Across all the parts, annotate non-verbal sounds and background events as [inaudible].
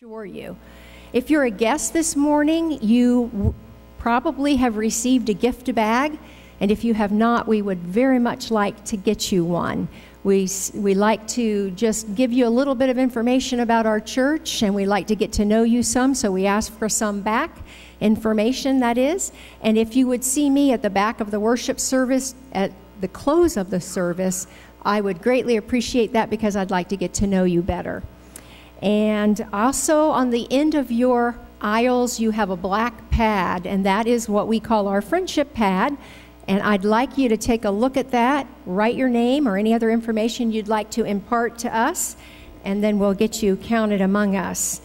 assure you. If you're a guest this morning, you probably have received a gift bag, and if you have not, we would very much like to get you one. We, we like to just give you a little bit of information about our church, and we like to get to know you some, so we ask for some back information, that is. And if you would see me at the back of the worship service at the close of the service, I would greatly appreciate that because I'd like to get to know you better. And also on the end of your aisles, you have a black pad, and that is what we call our friendship pad. And I'd like you to take a look at that, write your name or any other information you'd like to impart to us, and then we'll get you counted among us.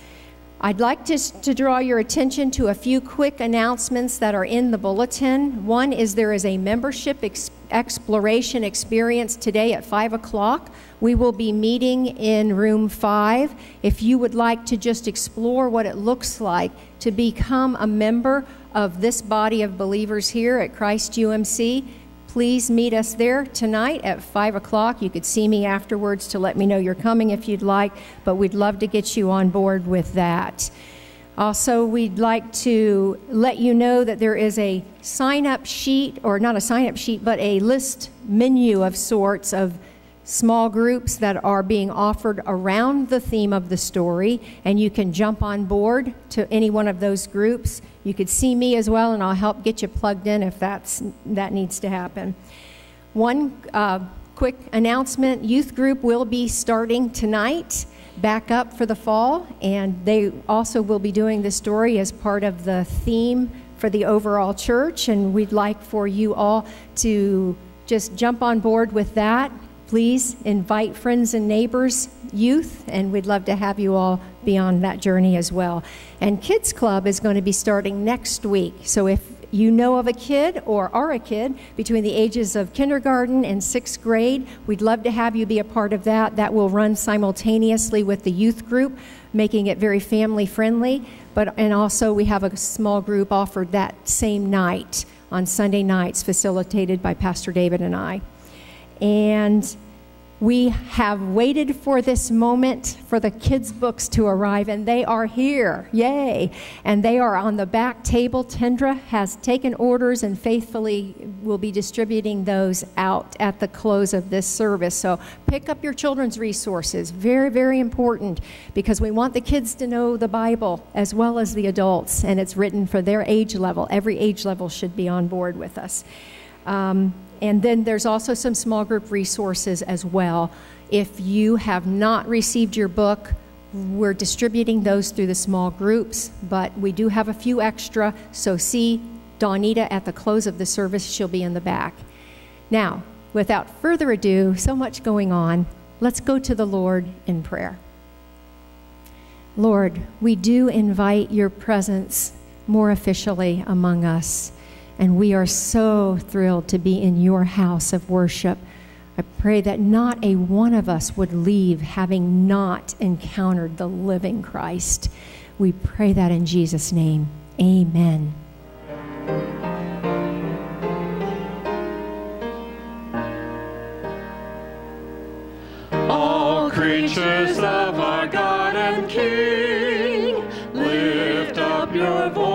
I'd like to, to draw your attention to a few quick announcements that are in the bulletin. One is there is a membership ex- exploration experience today at 5 o'clock. We will be meeting in room 5. If you would like to just explore what it looks like to become a member of this body of believers here at Christ UMC, please meet us there tonight at 5 o'clock. You could see me afterwards to let me know you're coming if you'd like, but we'd love to get you on board with that. Also, we'd like to let you know that there is a sign up sheet, or not a sign up sheet, but a list menu of sorts of small groups that are being offered around the theme of the story, and you can jump on board to any one of those groups. You could see me as well, and I'll help get you plugged in if that's, that needs to happen. One uh, quick announcement youth group will be starting tonight back up for the fall, and they also will be doing the story as part of the theme for the overall church. And we'd like for you all to just jump on board with that. Please invite friends and neighbors, youth, and we'd love to have you all be on that journey as well. And Kids Club is going to be starting next week. So if you know of a kid or are a kid between the ages of kindergarten and sixth grade, we'd love to have you be a part of that. That will run simultaneously with the youth group, making it very family friendly. But and also we have a small group offered that same night on Sunday nights, facilitated by Pastor David and I. And we have waited for this moment for the kids' books to arrive, and they are here. Yay! And they are on the back table. Tendra has taken orders and faithfully will be distributing those out at the close of this service. So pick up your children's resources. Very, very important because we want the kids to know the Bible as well as the adults, and it's written for their age level. Every age level should be on board with us. Um, and then there's also some small group resources as well. If you have not received your book, we're distributing those through the small groups, but we do have a few extra. So see Donita at the close of the service. She'll be in the back. Now, without further ado, so much going on, let's go to the Lord in prayer. Lord, we do invite your presence more officially among us. And we are so thrilled to be in your house of worship. I pray that not a one of us would leave having not encountered the living Christ. We pray that in Jesus' name. Amen. All creatures of our God and King, lift up your voice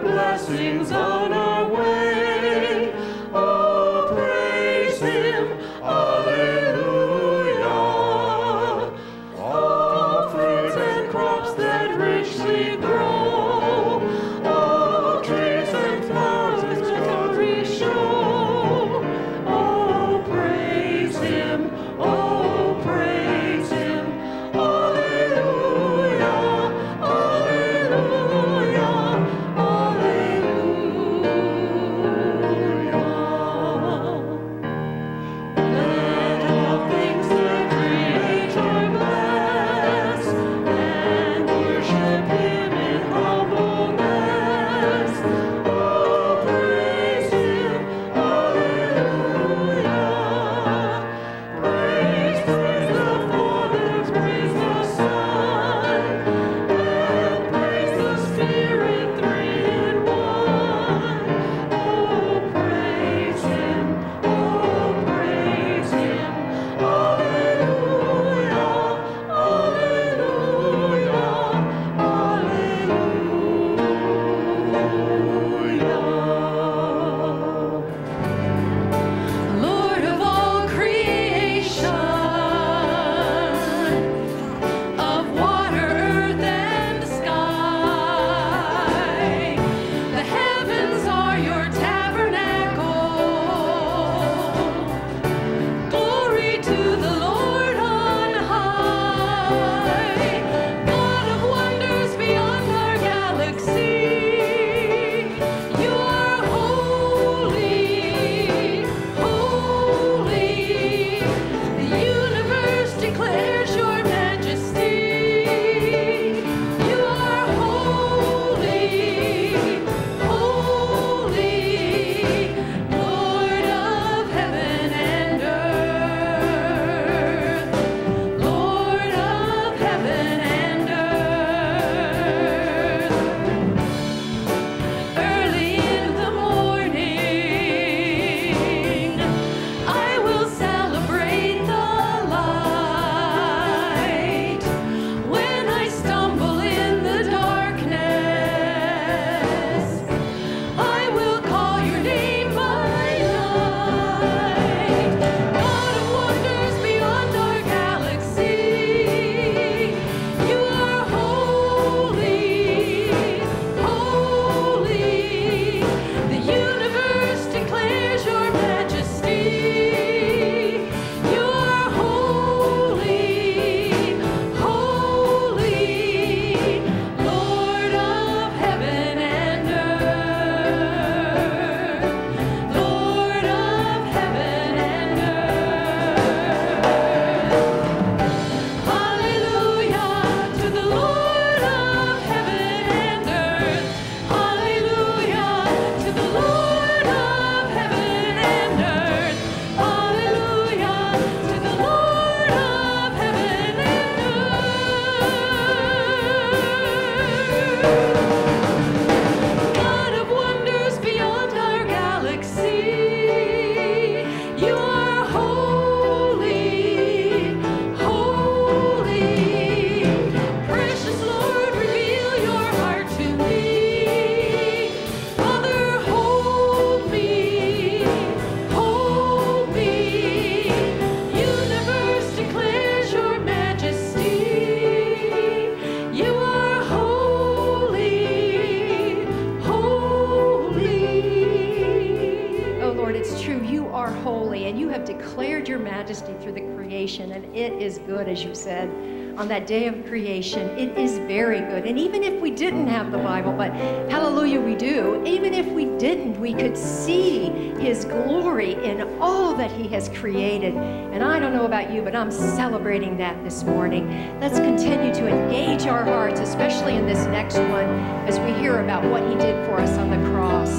blessings on our good, as you said on that day of creation. It is very good. And even if we didn't have the Bible, but hallelujah, we do, even if we didn't, we could see His glory in all that He has created. And I don't know about you, but I'm celebrating that this morning. Let's continue to engage our hearts, especially in this next one, as we hear about what He did for us on the cross.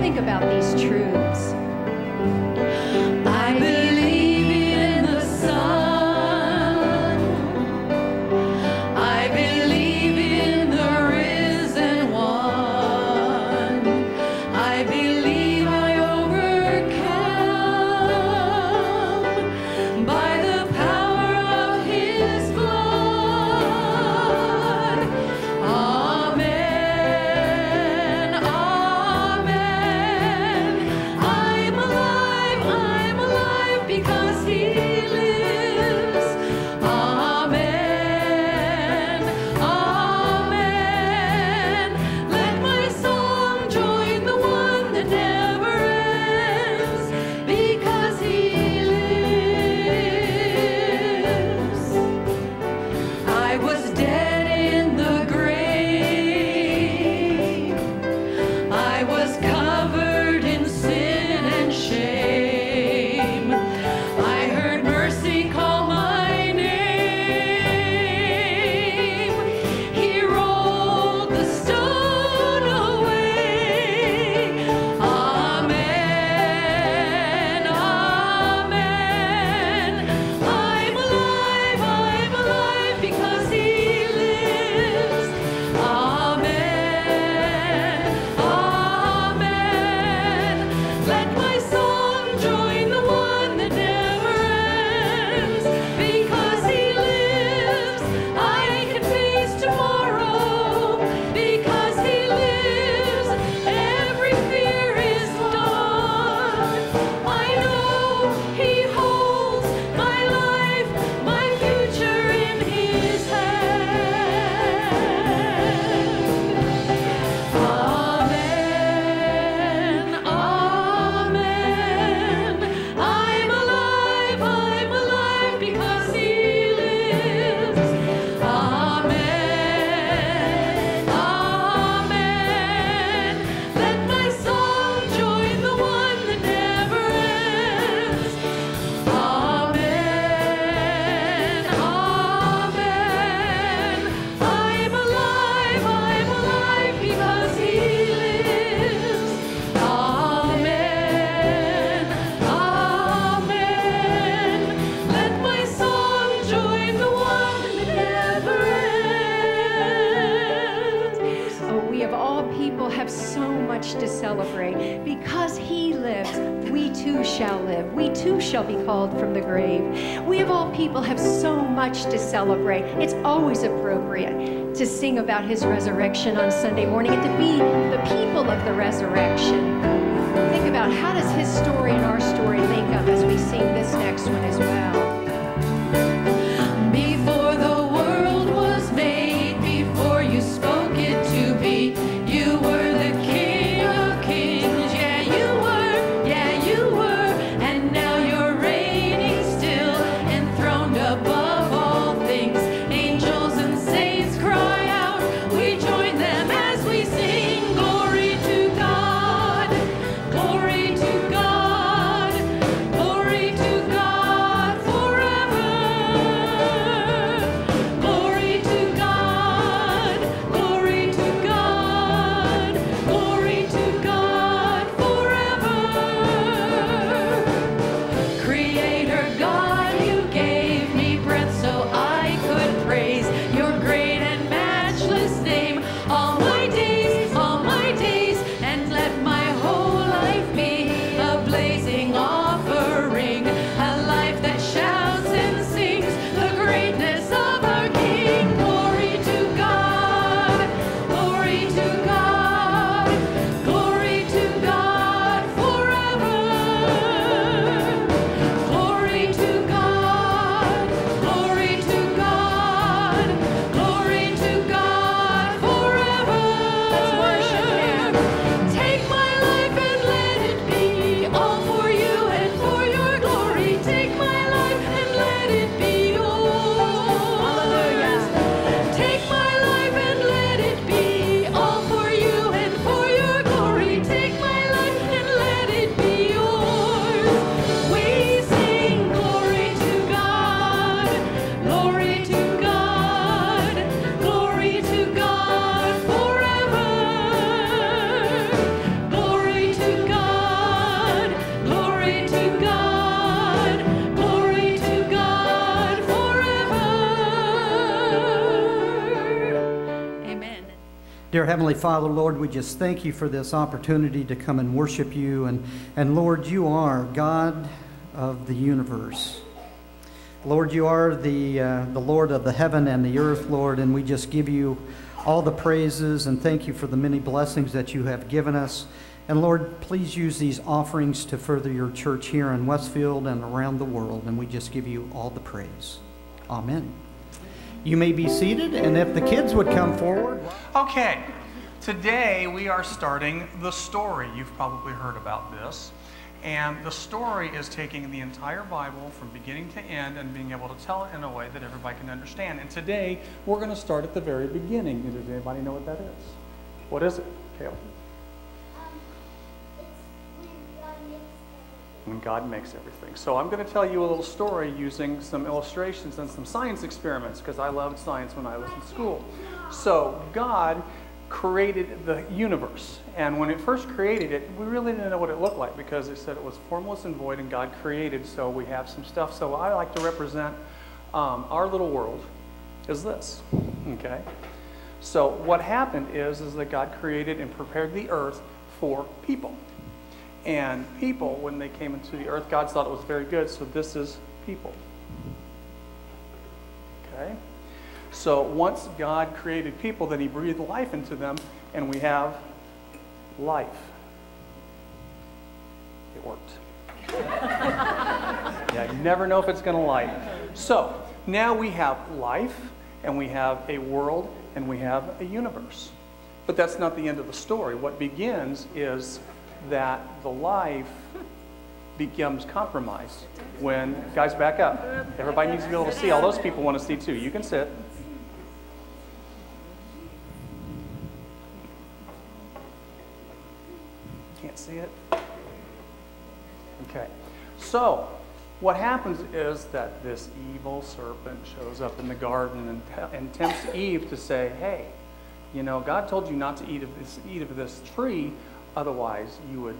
Think about these truths. Appropriate to sing about his resurrection on Sunday morning and to be the people of the resurrection. Think about how does his story and our story link up as we sing this next one as well. Heavenly Father, Lord, we just thank you for this opportunity to come and worship you. And, and Lord, you are God of the universe. Lord, you are the, uh, the Lord of the heaven and the earth, Lord, and we just give you all the praises and thank you for the many blessings that you have given us. And Lord, please use these offerings to further your church here in Westfield and around the world, and we just give you all the praise. Amen. You may be seated, and if the kids would come forward. Okay, today we are starting the story. You've probably heard about this. And the story is taking the entire Bible from beginning to end and being able to tell it in a way that everybody can understand. And today we're going to start at the very beginning. Does anybody know what that is? What is it, Caleb? Um, when God makes everything. So I'm going to tell you a little story using some illustrations and some science experiments because I loved science when I was in school. So God created the universe. And when it first created it, we really didn't know what it looked like because it said it was formless and void and God created. So we have some stuff. So I like to represent um, our little world is this. Okay? So what happened is, is that God created and prepared the earth for people. And people, when they came into the earth, God thought it was very good. So this is people. Okay? So once God created people, then he breathed life into them, and we have life. It worked. [laughs] yeah, you never know if it's going to light. So now we have life, and we have a world, and we have a universe. But that's not the end of the story. What begins is that the life becomes compromised when, guys, back up. Everybody needs to be able to see. All those people want to see too. You can sit. So, what happens is that this evil serpent shows up in the garden and, and tempts Eve to say, hey, you know, God told you not to eat of this, eat of this tree, otherwise you would,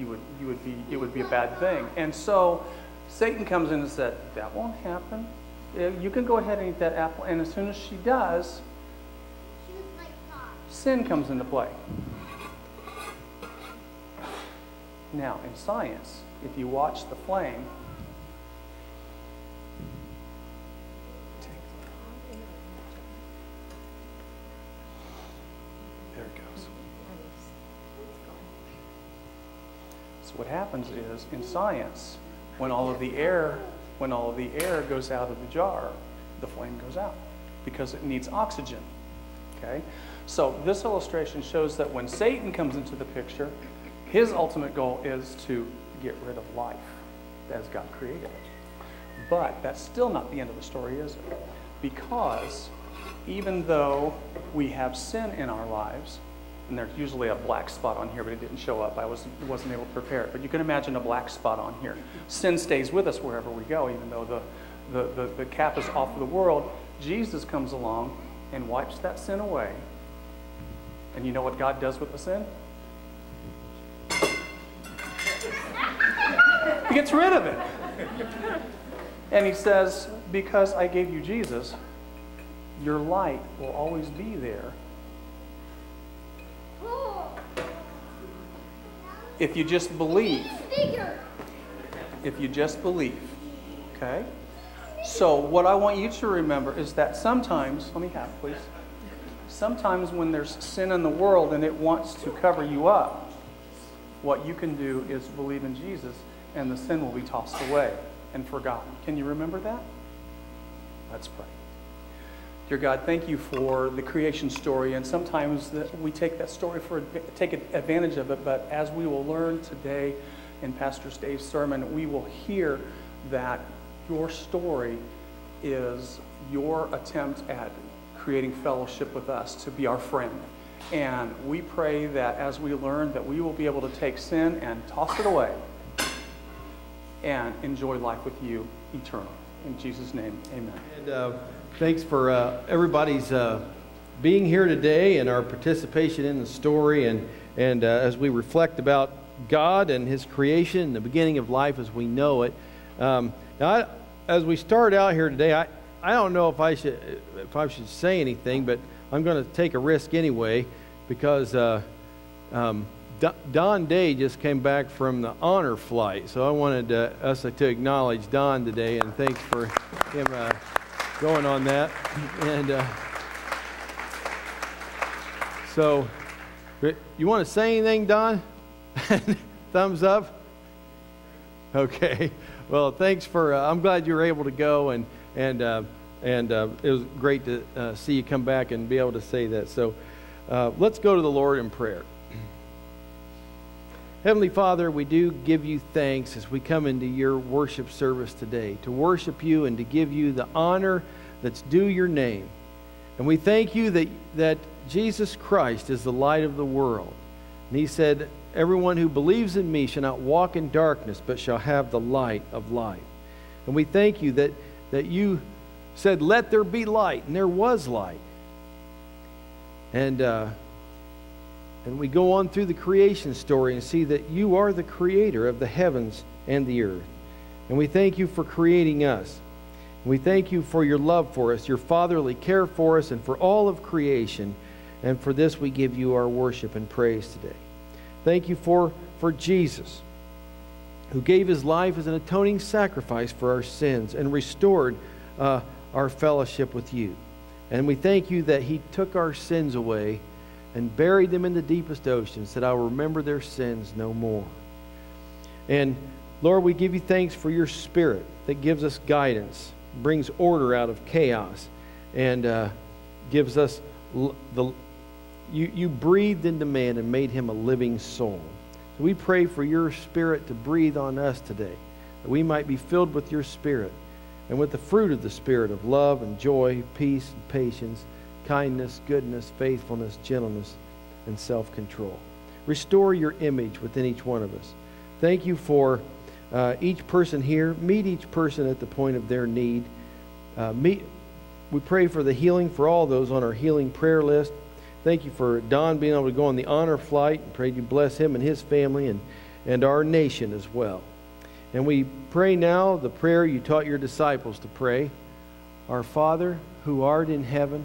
you would, you would be, it would be a bad thing. And so Satan comes in and said, that won't happen. Uh, you can go ahead and eat that apple. And as soon as she does, sin comes into play. Now, in science, if you watch the flame, there it goes. So what happens is, in science, when all of the air, when all of the air goes out of the jar, the flame goes out because it needs oxygen. Okay? So this illustration shows that when Satan comes into the picture, his ultimate goal is to get rid of life as God created it. But that's still not the end of the story, is it? Because even though we have sin in our lives, and there's usually a black spot on here, but it didn't show up. I wasn't, wasn't able to prepare it. But you can imagine a black spot on here. Sin stays with us wherever we go, even though the, the, the, the cap is off of the world. Jesus comes along and wipes that sin away. And you know what God does with the sin? He gets rid of it. And he says, Because I gave you Jesus, your light will always be there. If you just believe. If you just believe. Okay? So, what I want you to remember is that sometimes, let me have, please. Sometimes when there's sin in the world and it wants to cover you up, what you can do is believe in Jesus and the sin will be tossed away and forgotten. Can you remember that? Let's pray. Dear God, thank you for the creation story. And sometimes we take that story for take advantage of it, but as we will learn today in Pastor Dave's sermon, we will hear that your story is your attempt at creating fellowship with us to be our friend. And we pray that as we learn that we will be able to take sin and toss it away and enjoy life with you eternal. In Jesus' name, amen. And uh, thanks for uh, everybody's uh, being here today and our participation in the story. And, and uh, as we reflect about God and His creation, and the beginning of life as we know it. Um, now, I, as we start out here today, I, I don't know if I should if I should say anything, but I'm going to take a risk anyway. because uh, um, Don Day just came back from the honor flight. So I wanted us to acknowledge Don today and thanks for him uh, going on that. And uh, so, you want to say anything, Don? [laughs] Thumbs up? Okay. Well, thanks for, uh, I'm glad you were able to go and, and, uh, and uh, it was great to see you come back and be able to say that. So let's go to the Lord in prayer. Heavenly Father, we do give you thanks as we come into your worship service today to worship you and to give you the honor that's due your name. And we thank you that, that Jesus Christ is the light of the world. And he said, Everyone who believes in me shall not walk in darkness, but shall have the light of life. And we thank you that, that you said, Let there be light, and there was light. And, uh, and we go on through the creation story and see that you are the creator of the heavens and the earth. And we thank you for creating us. We thank you for your love for us, your fatherly care for us, and for all of creation. And for this we give you our worship and praise today. Thank you for, for Jesus, who gave his life as an atoning sacrifice for our sins and restored uh, our fellowship with you. And we thank you that he took our sins away and buried them in the deepest ocean, that I will remember their sins no more. And Lord, we give you thanks for your spirit that gives us guidance, brings order out of chaos, and uh, gives us the you, you breathed into man and made him a living soul. So we pray for your spirit to breathe on us today, that we might be filled with your spirit and with the fruit of the spirit of love and joy, peace and patience, kindness, goodness, faithfulness, gentleness, and self control. Restore your image within each one of us. Thank you for uh, each person here. Meet each person at the point of their need. Uh, meet, we pray for the healing for all those on our healing prayer list. Thank you for Don being able to go on the honor flight. And pray you bless him and his family and, and our nation as well. And we pray now the prayer you taught your disciples to pray Our Father, who art in heaven,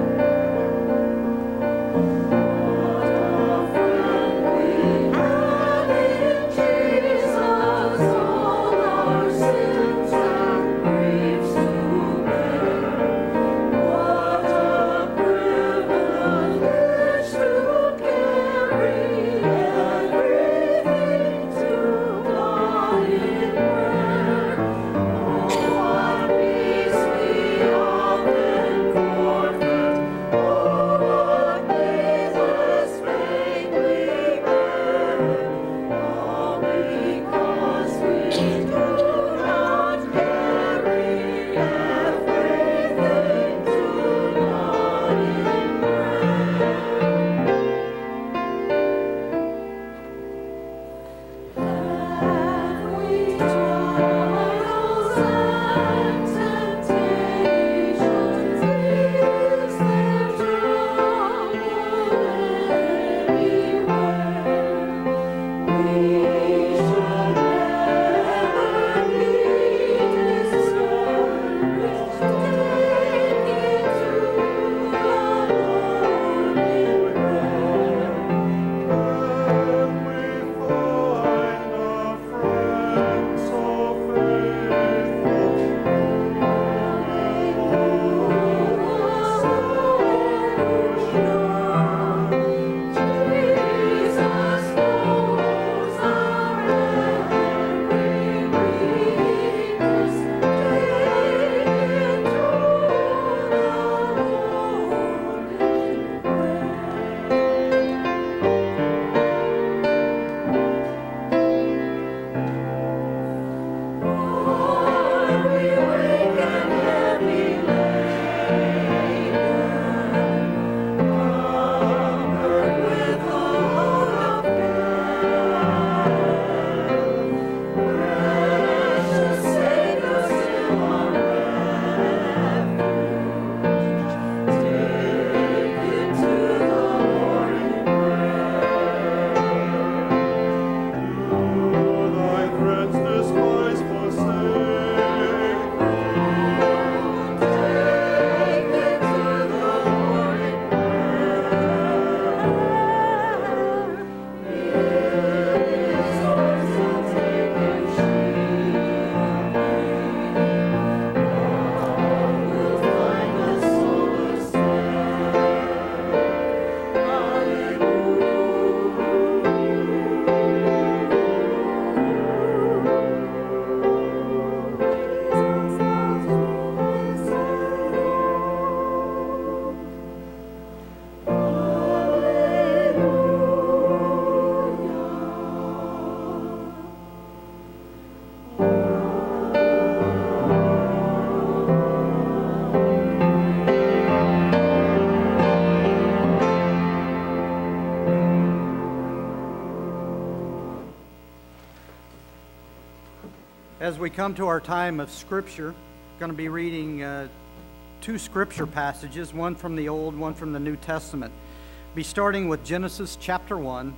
Come to our time of Scripture, I'm going to be reading uh, two Scripture passages, one from the Old, one from the New Testament. Be starting with Genesis chapter 1,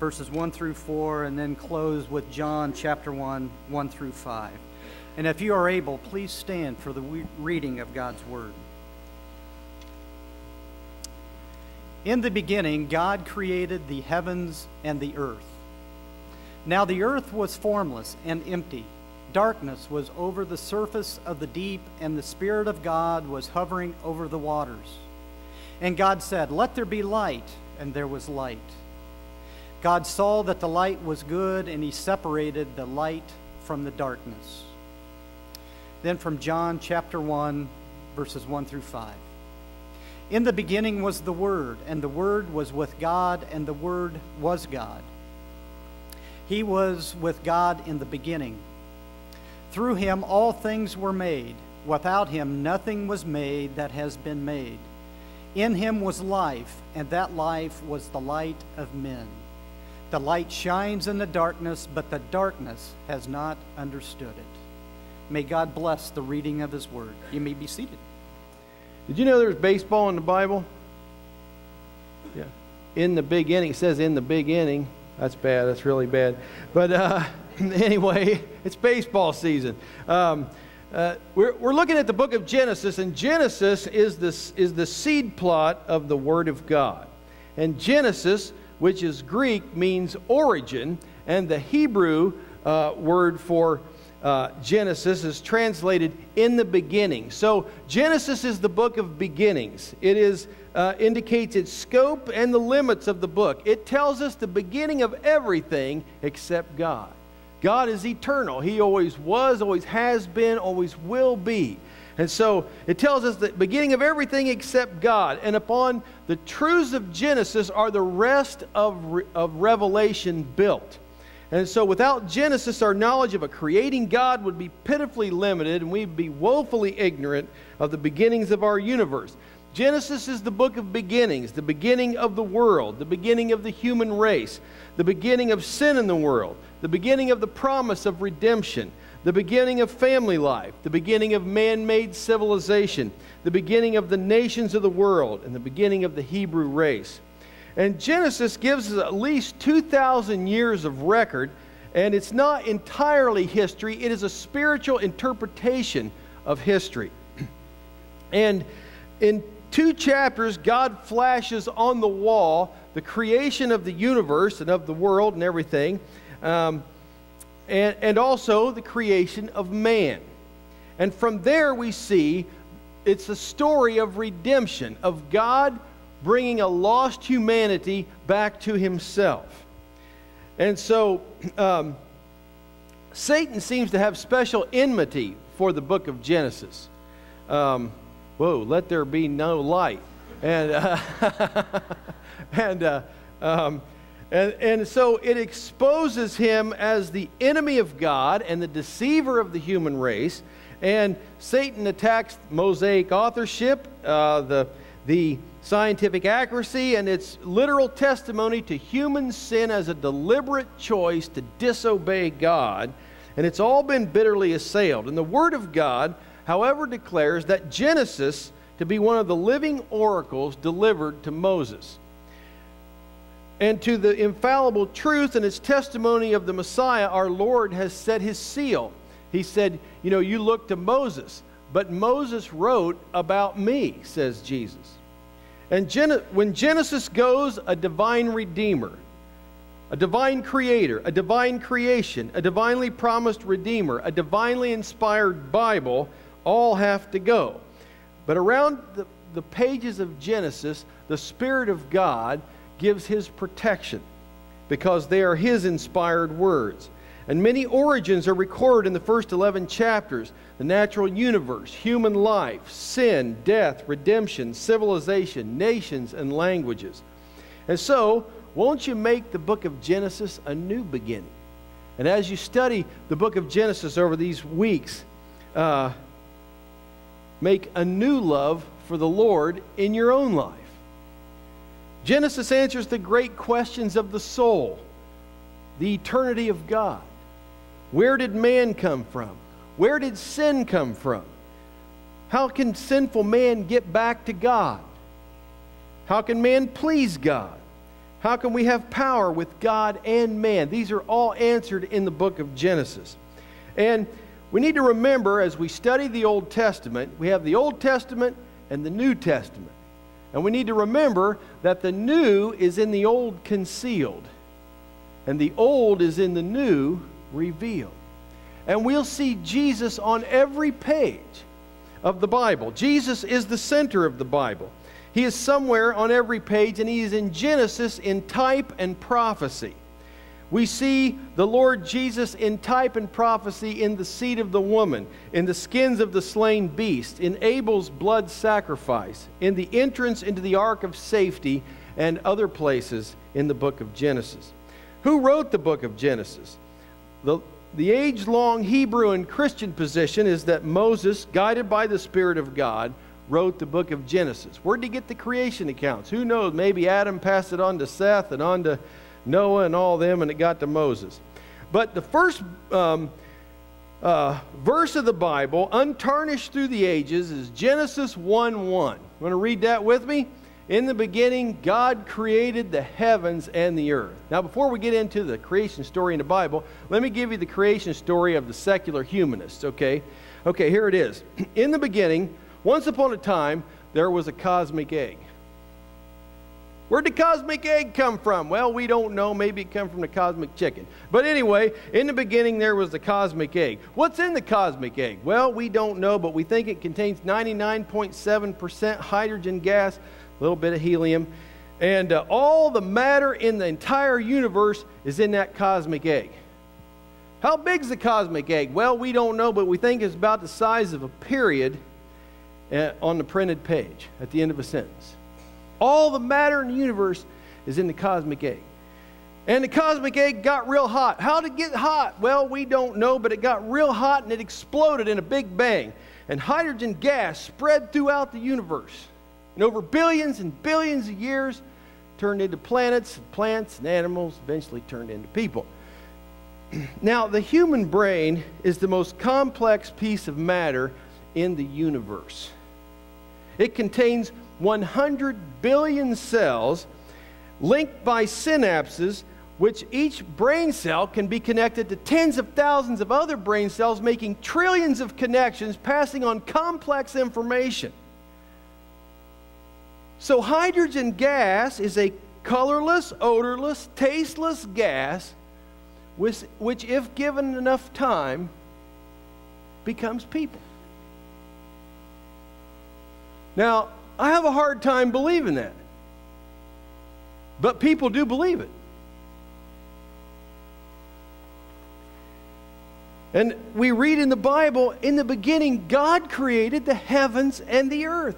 verses 1 through 4, and then close with John chapter 1, 1 through 5. And if you are able, please stand for the reading of God's Word. In the beginning, God created the heavens and the earth. Now the earth was formless and empty. Darkness was over the surface of the deep, and the Spirit of God was hovering over the waters. And God said, Let there be light, and there was light. God saw that the light was good, and he separated the light from the darkness. Then from John chapter 1, verses 1 through 5. In the beginning was the Word, and the Word was with God, and the Word was God. He was with God in the beginning. Through him all things were made. Without him nothing was made that has been made. In him was life, and that life was the light of men. The light shines in the darkness, but the darkness has not understood it. May God bless the reading of his word. You may be seated. Did you know there's baseball in the Bible? Yeah. In the beginning, it says in the beginning. That's bad. That's really bad. But uh, [laughs] anyway, it's baseball season. Um, uh, we're, we're looking at the book of Genesis, and Genesis is, this, is the seed plot of the Word of God. And Genesis, which is Greek, means origin, and the Hebrew uh, word for uh, Genesis is translated in the beginning. So Genesis is the book of beginnings. It is uh, indicates its scope and the limits of the book. It tells us the beginning of everything except God. God is eternal. He always was, always has been, always will be. And so it tells us the beginning of everything except God. And upon the truths of Genesis are the rest of, of Revelation built. And so without Genesis, our knowledge of a creating God would be pitifully limited and we'd be woefully ignorant of the beginnings of our universe. Genesis is the book of beginnings, the beginning of the world, the beginning of the human race, the beginning of sin in the world, the beginning of the promise of redemption, the beginning of family life, the beginning of man made civilization, the beginning of the nations of the world, and the beginning of the Hebrew race. And Genesis gives us at least 2,000 years of record, and it's not entirely history, it is a spiritual interpretation of history. [clears throat] And in two chapters, God flashes on the wall the creation of the universe and of the world and everything, um, and, and also the creation of man. And from there, we see it's a story of redemption, of God bringing a lost humanity back to himself. And so, um, Satan seems to have special enmity for the book of Genesis. Um, whoa, let there be no light. And, uh, [laughs] and, uh, um, and, and so it exposes him as the enemy of God and the deceiver of the human race. And Satan attacks Mosaic authorship, uh, the, the scientific accuracy, and its literal testimony to human sin as a deliberate choice to disobey God. And it's all been bitterly assailed. And the Word of God however, declares that Genesis to be one of the living oracles delivered to Moses. And to the infallible truth and its testimony of the Messiah, our Lord has set his seal. He said, You know, you look to Moses, but Moses wrote about me, says Jesus. And Gen- when Genesis goes, a divine redeemer, a divine creator, a divine creation, a divinely promised redeemer, a divinely inspired Bible all have to go. But around the, the pages of Genesis, the Spirit of God gives His protection because they are His inspired words. And many origins are recorded in the first 11 chapters the natural universe, human life, sin, death, redemption, civilization, nations, and languages. And so, won't you make the book of Genesis a new beginning? And as you study the book of Genesis over these weeks, uh, make a new love for the Lord in your own life. Genesis answers the great questions of the soul, the eternity of God. Where did man come from? Where did sin come from? How can sinful man get back to God? How can man please God? How can we have power with God and man? These are all answered in the book of Genesis. And we need to remember as we study the Old Testament, we have the Old Testament and the New Testament. And we need to remember that the new is in the old concealed, and the old is in the new revealed. And we'll see Jesus on every page of the Bible. Jesus is the center of the Bible. He is somewhere on every page, and he is in Genesis in type and prophecy. We see the Lord Jesus in type and prophecy in the seed of the woman, in the skins of the slain beast, in Abel's blood sacrifice, in the entrance into the ark of safety, and other places in the book of Genesis. Who wrote the book of Genesis? The, the age long Hebrew and Christian position is that Moses, guided by the Spirit of God, wrote the book of Genesis. Where did he get the creation accounts? Who knows? Maybe Adam passed it on to Seth and on to Noah and all them, and it got to Moses. But the first um, uh, verse of the Bible, untarnished through the ages, is Genesis 1 1. Want to read that with me? In the beginning, God created the heavens and the earth. Now, before we get into the creation story in the Bible, let me give you the creation story of the secular humanists, okay? Okay, here it is. [clears throat] In the beginning, once upon a time, there was a cosmic egg. Where'd the cosmic egg come from? Well, we don't know. Maybe it came from the cosmic chicken. But anyway, in the beginning there was the cosmic egg. What's in the cosmic egg? Well, we don't know, but we think it contains 99.7% hydrogen gas, a little bit of helium, and uh, all the matter in the entire universe is in that cosmic egg. How big is the cosmic egg? Well, we don't know, but we think it's about the size of a period uh, on the printed page at the end of a sentence. All the matter in the universe is in the cosmic egg. And the cosmic egg got real hot. How did it get hot? Well, we don't know, but it got real hot and it exploded in a big bang. And hydrogen gas spread throughout the universe. And over billions and billions of years, turned into planets, plants, and animals, eventually turned into people. [clears throat] now, the human brain is the most complex piece of matter in the universe. It contains 100 billion cells linked by synapses, which each brain cell can be connected to tens of thousands of other brain cells, making trillions of connections, passing on complex information. So, hydrogen gas is a colorless, odorless, tasteless gas, which, which if given enough time, becomes people. Now, I have a hard time believing that. But people do believe it. And we read in the Bible, in the beginning, God created the heavens and the earth.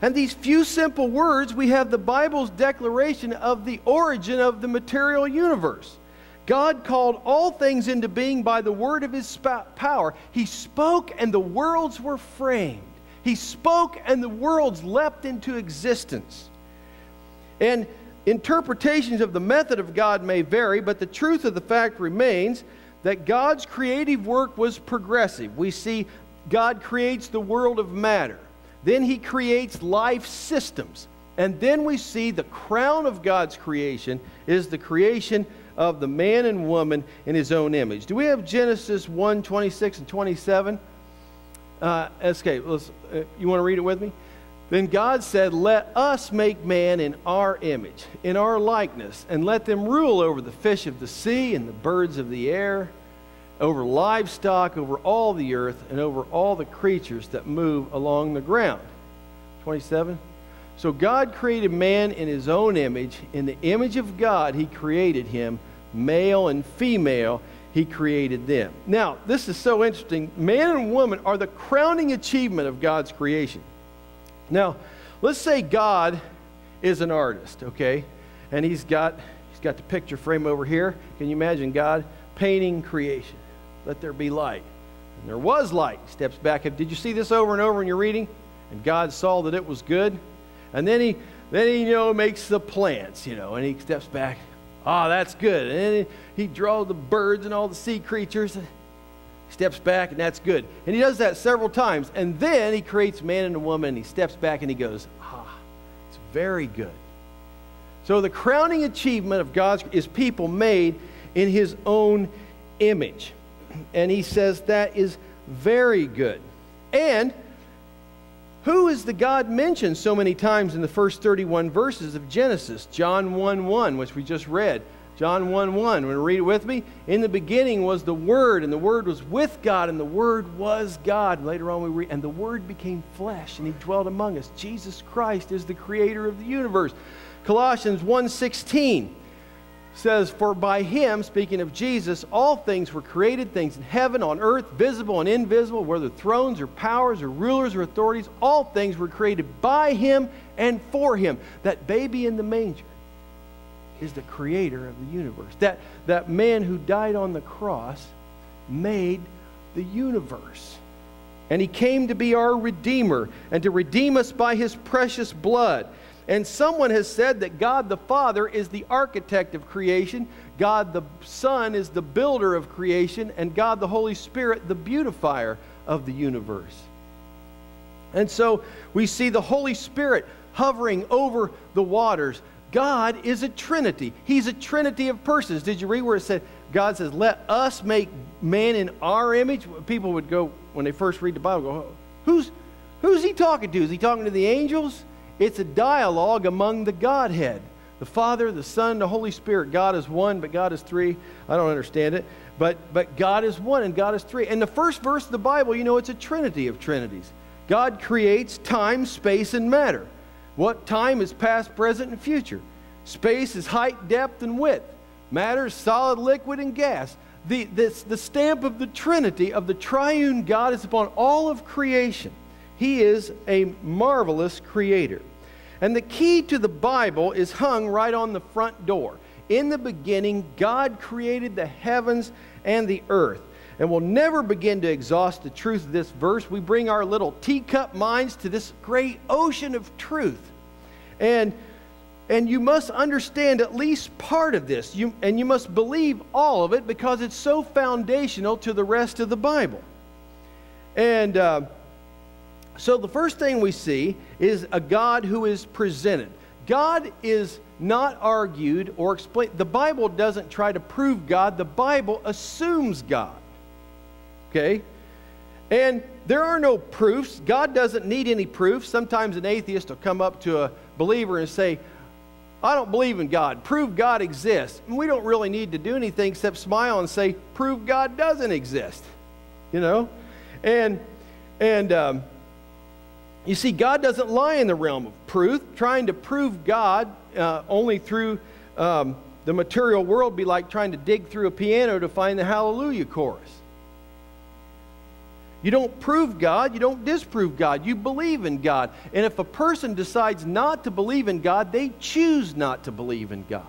And these few simple words, we have the Bible's declaration of the origin of the material universe. God called all things into being by the word of his power. He spoke, and the worlds were framed. He spoke, and the worlds leapt into existence. And interpretations of the method of God may vary, but the truth of the fact remains that God's creative work was progressive. We see God creates the world of matter, then He creates life systems. And then we see the crown of God's creation is the creation of the man and woman in his own image. Do we have Genesis 1 26 and 27? Uh. Let's, uh, you want to read it with me? Then God said, Let us make man in our image, in our likeness, and let them rule over the fish of the sea and the birds of the air, over livestock, over all the earth, and over all the creatures that move along the ground. 27. So God created man in his own image. In the image of God, he created him, male and female he created them. Now, this is so interesting. Man and woman are the crowning achievement of God's creation. Now, let's say God is an artist, okay? And he's got he's got the picture frame over here. Can you imagine God painting creation? Let there be light. And there was light. He steps back. Did you see this over and over in your reading? And God saw that it was good. And then he then he you know makes the plants, you know, and he steps back. Ah, oh, that's good. And he draws the birds and all the sea creatures. Steps back, and that's good. And he does that several times. And then he creates man and a woman, and he steps back and he goes, Ah, it's very good. So the crowning achievement of God's is people made in his own image. And he says that is very good. And who is the God mentioned so many times in the first 31 verses of Genesis? John 1 1, which we just read. John 1 1. Want to read it with me? In the beginning was the Word, and the Word was with God, and the Word was God. Later on, we read, and the Word became flesh, and He dwelt among us. Jesus Christ is the creator of the universe. Colossians 1 16 says, For by him, speaking of Jesus, all things were created, things in heaven, on earth, visible and invisible, whether thrones or powers or rulers or authorities, all things were created by him and for him. That baby in the manger is the creator of the universe. That, that man who died on the cross made the universe. And he came to be our Redeemer and to redeem us by his precious blood. And someone has said that God the Father is the architect of creation, God the Son is the builder of creation, and God the Holy Spirit the beautifier of the universe. And so we see the Holy Spirit hovering over the waters. God is a trinity. He's a trinity of persons. Did you read where it said, God says, let us make man in our image? People would go, when they first read the Bible, go, who's, who's he talking to? Is he talking to the angels? It's a dialogue among the Godhead the Father, the Son, the Holy Spirit. God is one, but God is three. I don't understand it. But, but God is one and God is three. And the first verse of the Bible, you know, it's a trinity of trinities. God creates time, space, and matter. What time is past, present, and future? Space is height, depth, and width. Matter is solid, liquid, and gas. The, this, the stamp of the Trinity, of the triune God, is upon all of creation. He is a marvelous creator. And the key to the Bible is hung right on the front door. In the beginning, God created the heavens and the earth. And we'll never begin to exhaust the truth of this verse. We bring our little teacup minds to this great ocean of truth. And, and you must understand at least part of this. You, and you must believe all of it because it's so foundational to the rest of the Bible. And. Uh, so the first thing we see is a God who is presented. God is not argued or explained. The Bible doesn't try to prove God, the Bible assumes God. Okay? And there are no proofs. God doesn't need any proofs. Sometimes an atheist will come up to a believer and say, I don't believe in God. Prove God exists. And we don't really need to do anything except smile and say, prove God doesn't exist. You know? And, and, um, you see, God doesn't lie in the realm of proof. Trying to prove God uh, only through um, the material world be like trying to dig through a piano to find the hallelujah chorus. You don't prove God, you don't disprove God. You believe in God. And if a person decides not to believe in God, they choose not to believe in God.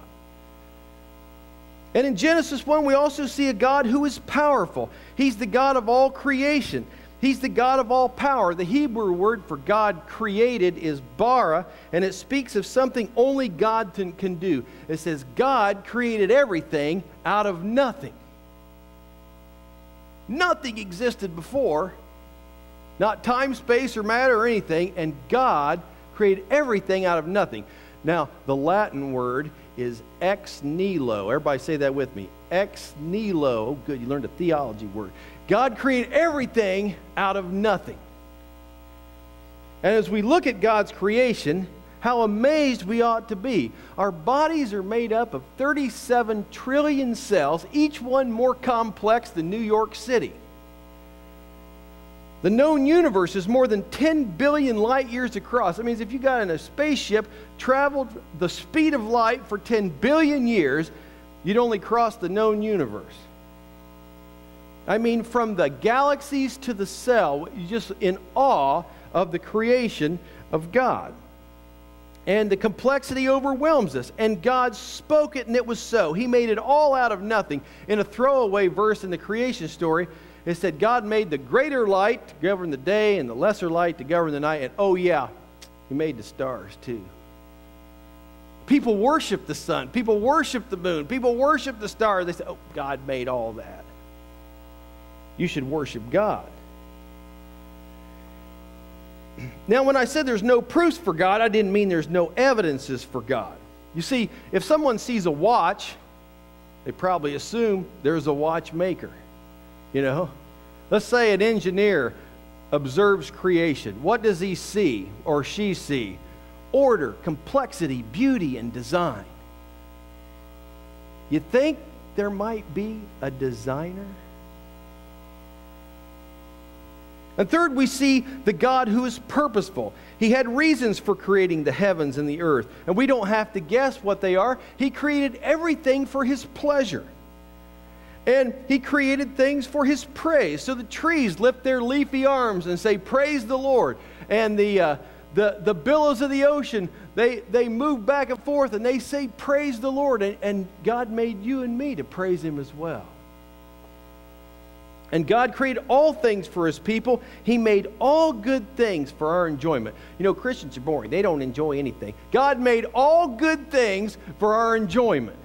And in Genesis 1, we also see a God who is powerful. He's the God of all creation. He's the God of all power. The Hebrew word for God created is bara, and it speaks of something only God can do. It says, God created everything out of nothing. Nothing existed before, not time, space, or matter or anything, and God created everything out of nothing. Now, the Latin word is ex nihilo. Everybody say that with me. Ex nihilo. Oh, good, you learned a theology word. God created everything out of nothing. And as we look at God's creation, how amazed we ought to be. Our bodies are made up of 37 trillion cells, each one more complex than New York City. The known universe is more than 10 billion light years across. That means if you got in a spaceship, traveled the speed of light for 10 billion years, you'd only cross the known universe. I mean, from the galaxies to the cell, just in awe of the creation of God. And the complexity overwhelms us. And God spoke it, and it was so. He made it all out of nothing. In a throwaway verse in the creation story, it said, God made the greater light to govern the day and the lesser light to govern the night. And oh, yeah, He made the stars too. People worship the sun. People worship the moon. People worship the stars. They say, oh, God made all that. You should worship God. Now, when I said there's no proofs for God, I didn't mean there's no evidences for God. You see, if someone sees a watch, they probably assume there's a watchmaker. You know? Let's say an engineer observes creation. What does he see or she see? Order, complexity, beauty, and design. You think there might be a designer? And third, we see the God who is purposeful. He had reasons for creating the heavens and the earth, and we don't have to guess what they are. He created everything for His pleasure. And He created things for His praise. So the trees lift their leafy arms and say, Praise the Lord. And the, uh, the, the billows of the ocean, they, they move back and forth and they say, Praise the Lord. And, and God made you and me to praise Him as well. And God created all things for his people. He made all good things for our enjoyment. You know, Christians are boring, they don't enjoy anything. God made all good things for our enjoyment.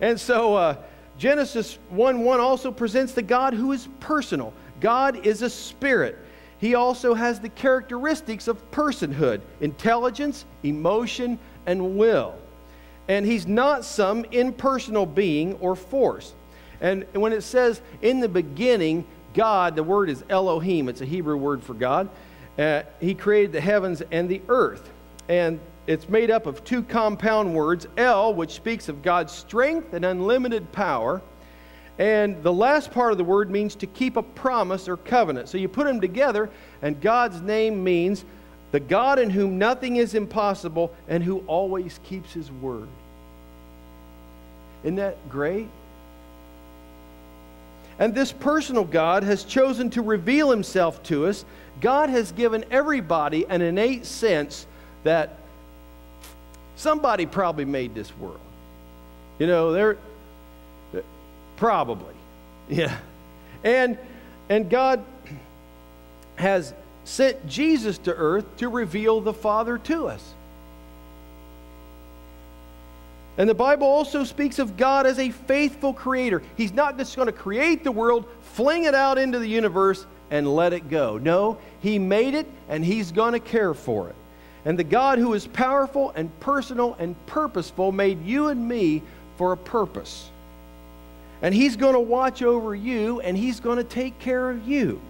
And so, uh, Genesis 1 1 also presents the God who is personal. God is a spirit. He also has the characteristics of personhood, intelligence, emotion, and will. And he's not some impersonal being or force. And when it says in the beginning, God, the word is Elohim, it's a Hebrew word for God. Uh, he created the heavens and the earth. And it's made up of two compound words El, which speaks of God's strength and unlimited power. And the last part of the word means to keep a promise or covenant. So you put them together, and God's name means the God in whom nothing is impossible and who always keeps his word. Isn't that great? And this personal God has chosen to reveal himself to us. God has given everybody an innate sense that somebody probably made this world. You know, they're probably. [laughs] Yeah. And and God has sent Jesus to earth to reveal the Father to us. And the Bible also speaks of God as a faithful creator. He's not just going to create the world, fling it out into the universe, and let it go. No, He made it, and He's going to care for it. And the God who is powerful and personal and purposeful made you and me for a purpose. And He's going to watch over you, and He's going to take care of you.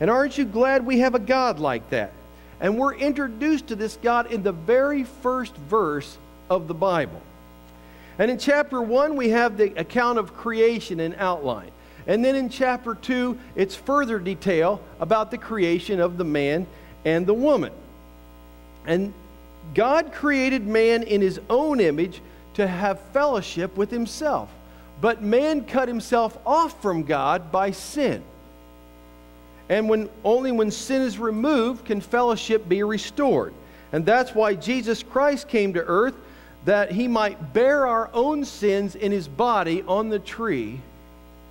And aren't you glad we have a God like that? And we're introduced to this God in the very first verse of the Bible. And in chapter 1, we have the account of creation in outline. And then in chapter 2, it's further detail about the creation of the man and the woman. And God created man in his own image to have fellowship with himself. But man cut himself off from God by sin. And when, only when sin is removed can fellowship be restored. And that's why Jesus Christ came to earth that he might bear our own sins in his body on the tree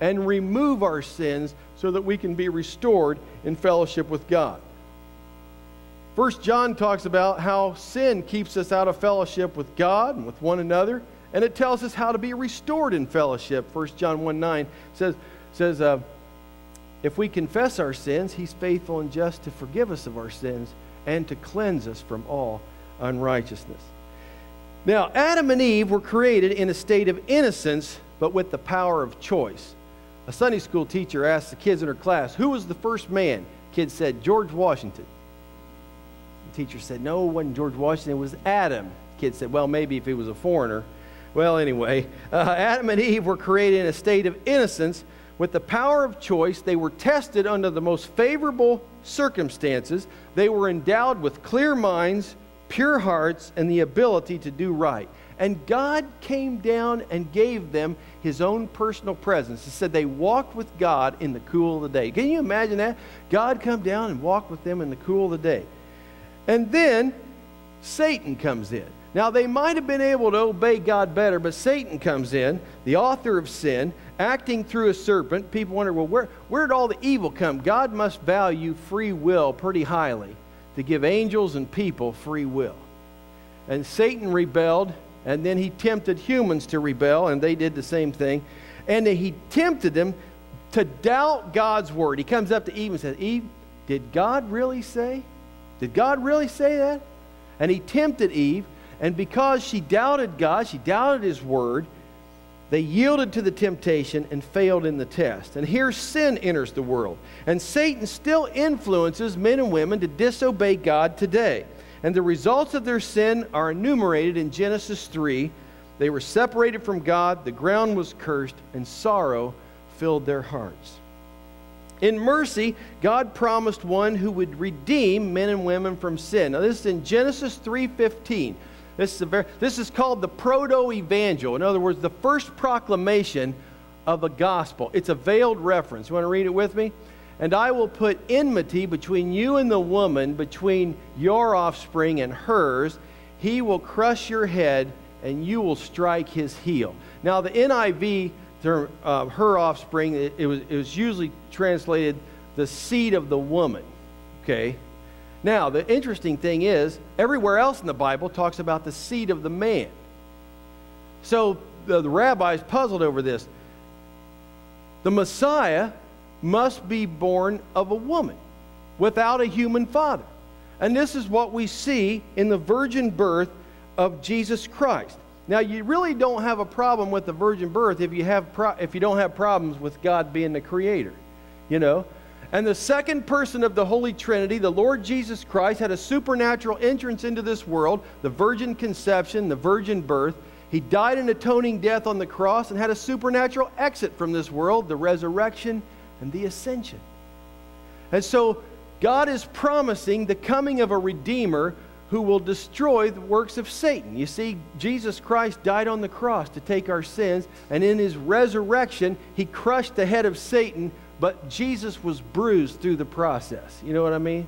and remove our sins so that we can be restored in fellowship with God. First John talks about how sin keeps us out of fellowship with God and with one another, and it tells us how to be restored in fellowship. First John 1 9 says, says uh, if we confess our sins, he's faithful and just to forgive us of our sins and to cleanse us from all unrighteousness. Now, Adam and Eve were created in a state of innocence, but with the power of choice. A Sunday school teacher asked the kids in her class, Who was the first man? Kids said, George Washington. The teacher said, No, it wasn't George Washington, it was Adam. Kids said, Well, maybe if he was a foreigner. Well, anyway, [laughs] uh, Adam and Eve were created in a state of innocence. With the power of choice, they were tested under the most favorable circumstances. They were endowed with clear minds pure hearts, and the ability to do right. And God came down and gave them his own personal presence. It said they walked with God in the cool of the day. Can you imagine that? God come down and walk with them in the cool of the day. And then Satan comes in. Now, they might have been able to obey God better, but Satan comes in, the author of sin, acting through a serpent. People wonder, well, where, where did all the evil come? God must value free will pretty highly to give angels and people free will. And Satan rebelled, and then he tempted humans to rebel, and they did the same thing. And he tempted them to doubt God's word. He comes up to Eve and says, Eve, did God really say? Did God really say that? And he tempted Eve, and because she doubted God, she doubted his word, they yielded to the temptation and failed in the test. And here sin enters the world. And Satan still influences men and women to disobey God today. And the results of their sin are enumerated in Genesis 3. They were separated from God, the ground was cursed, and sorrow filled their hearts. In mercy, God promised one who would redeem men and women from sin. Now this is in Genesis 3:15. This is, a very, this is called the proto-evangel. In other words, the first proclamation of a gospel. It's a veiled reference. You want to read it with me? And I will put enmity between you and the woman, between your offspring and hers. He will crush your head, and you will strike his heel. Now, the NIV term, uh, her offspring, it, it, was, it was usually translated the seed of the woman. Okay? Now, the interesting thing is, everywhere else in the Bible talks about the seed of the man. So the, the rabbis puzzled over this. The Messiah must be born of a woman without a human father. And this is what we see in the virgin birth of Jesus Christ. Now, you really don't have a problem with the virgin birth if you, have if you don't have problems with God being the creator. You know? And the second person of the Holy Trinity, the Lord Jesus Christ, had a supernatural entrance into this world, the virgin conception, the virgin birth. He died an atoning death on the cross and had a supernatural exit from this world, the resurrection and the ascension. And so God is promising the coming of a Redeemer who will destroy the works of Satan. You see, Jesus Christ died on the cross to take our sins, and in his resurrection, he crushed the head of Satan, but Jesus was bruised through the process. You know what I mean?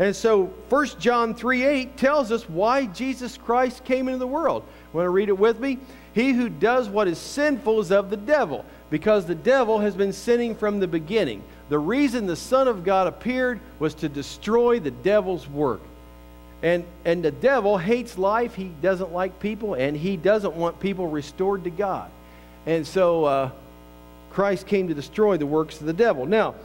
And so 1 John 3 8 tells us why Jesus Christ came into the world. Want to read it with me? He who does what is sinful is of the devil because the devil has been sinning from the beginning. The reason the Son of God appeared was to destroy the devil's work. And, and the devil hates life, he doesn't like people, and he doesn't want people restored to God. And so uh, Christ came to destroy the works of the devil. Now,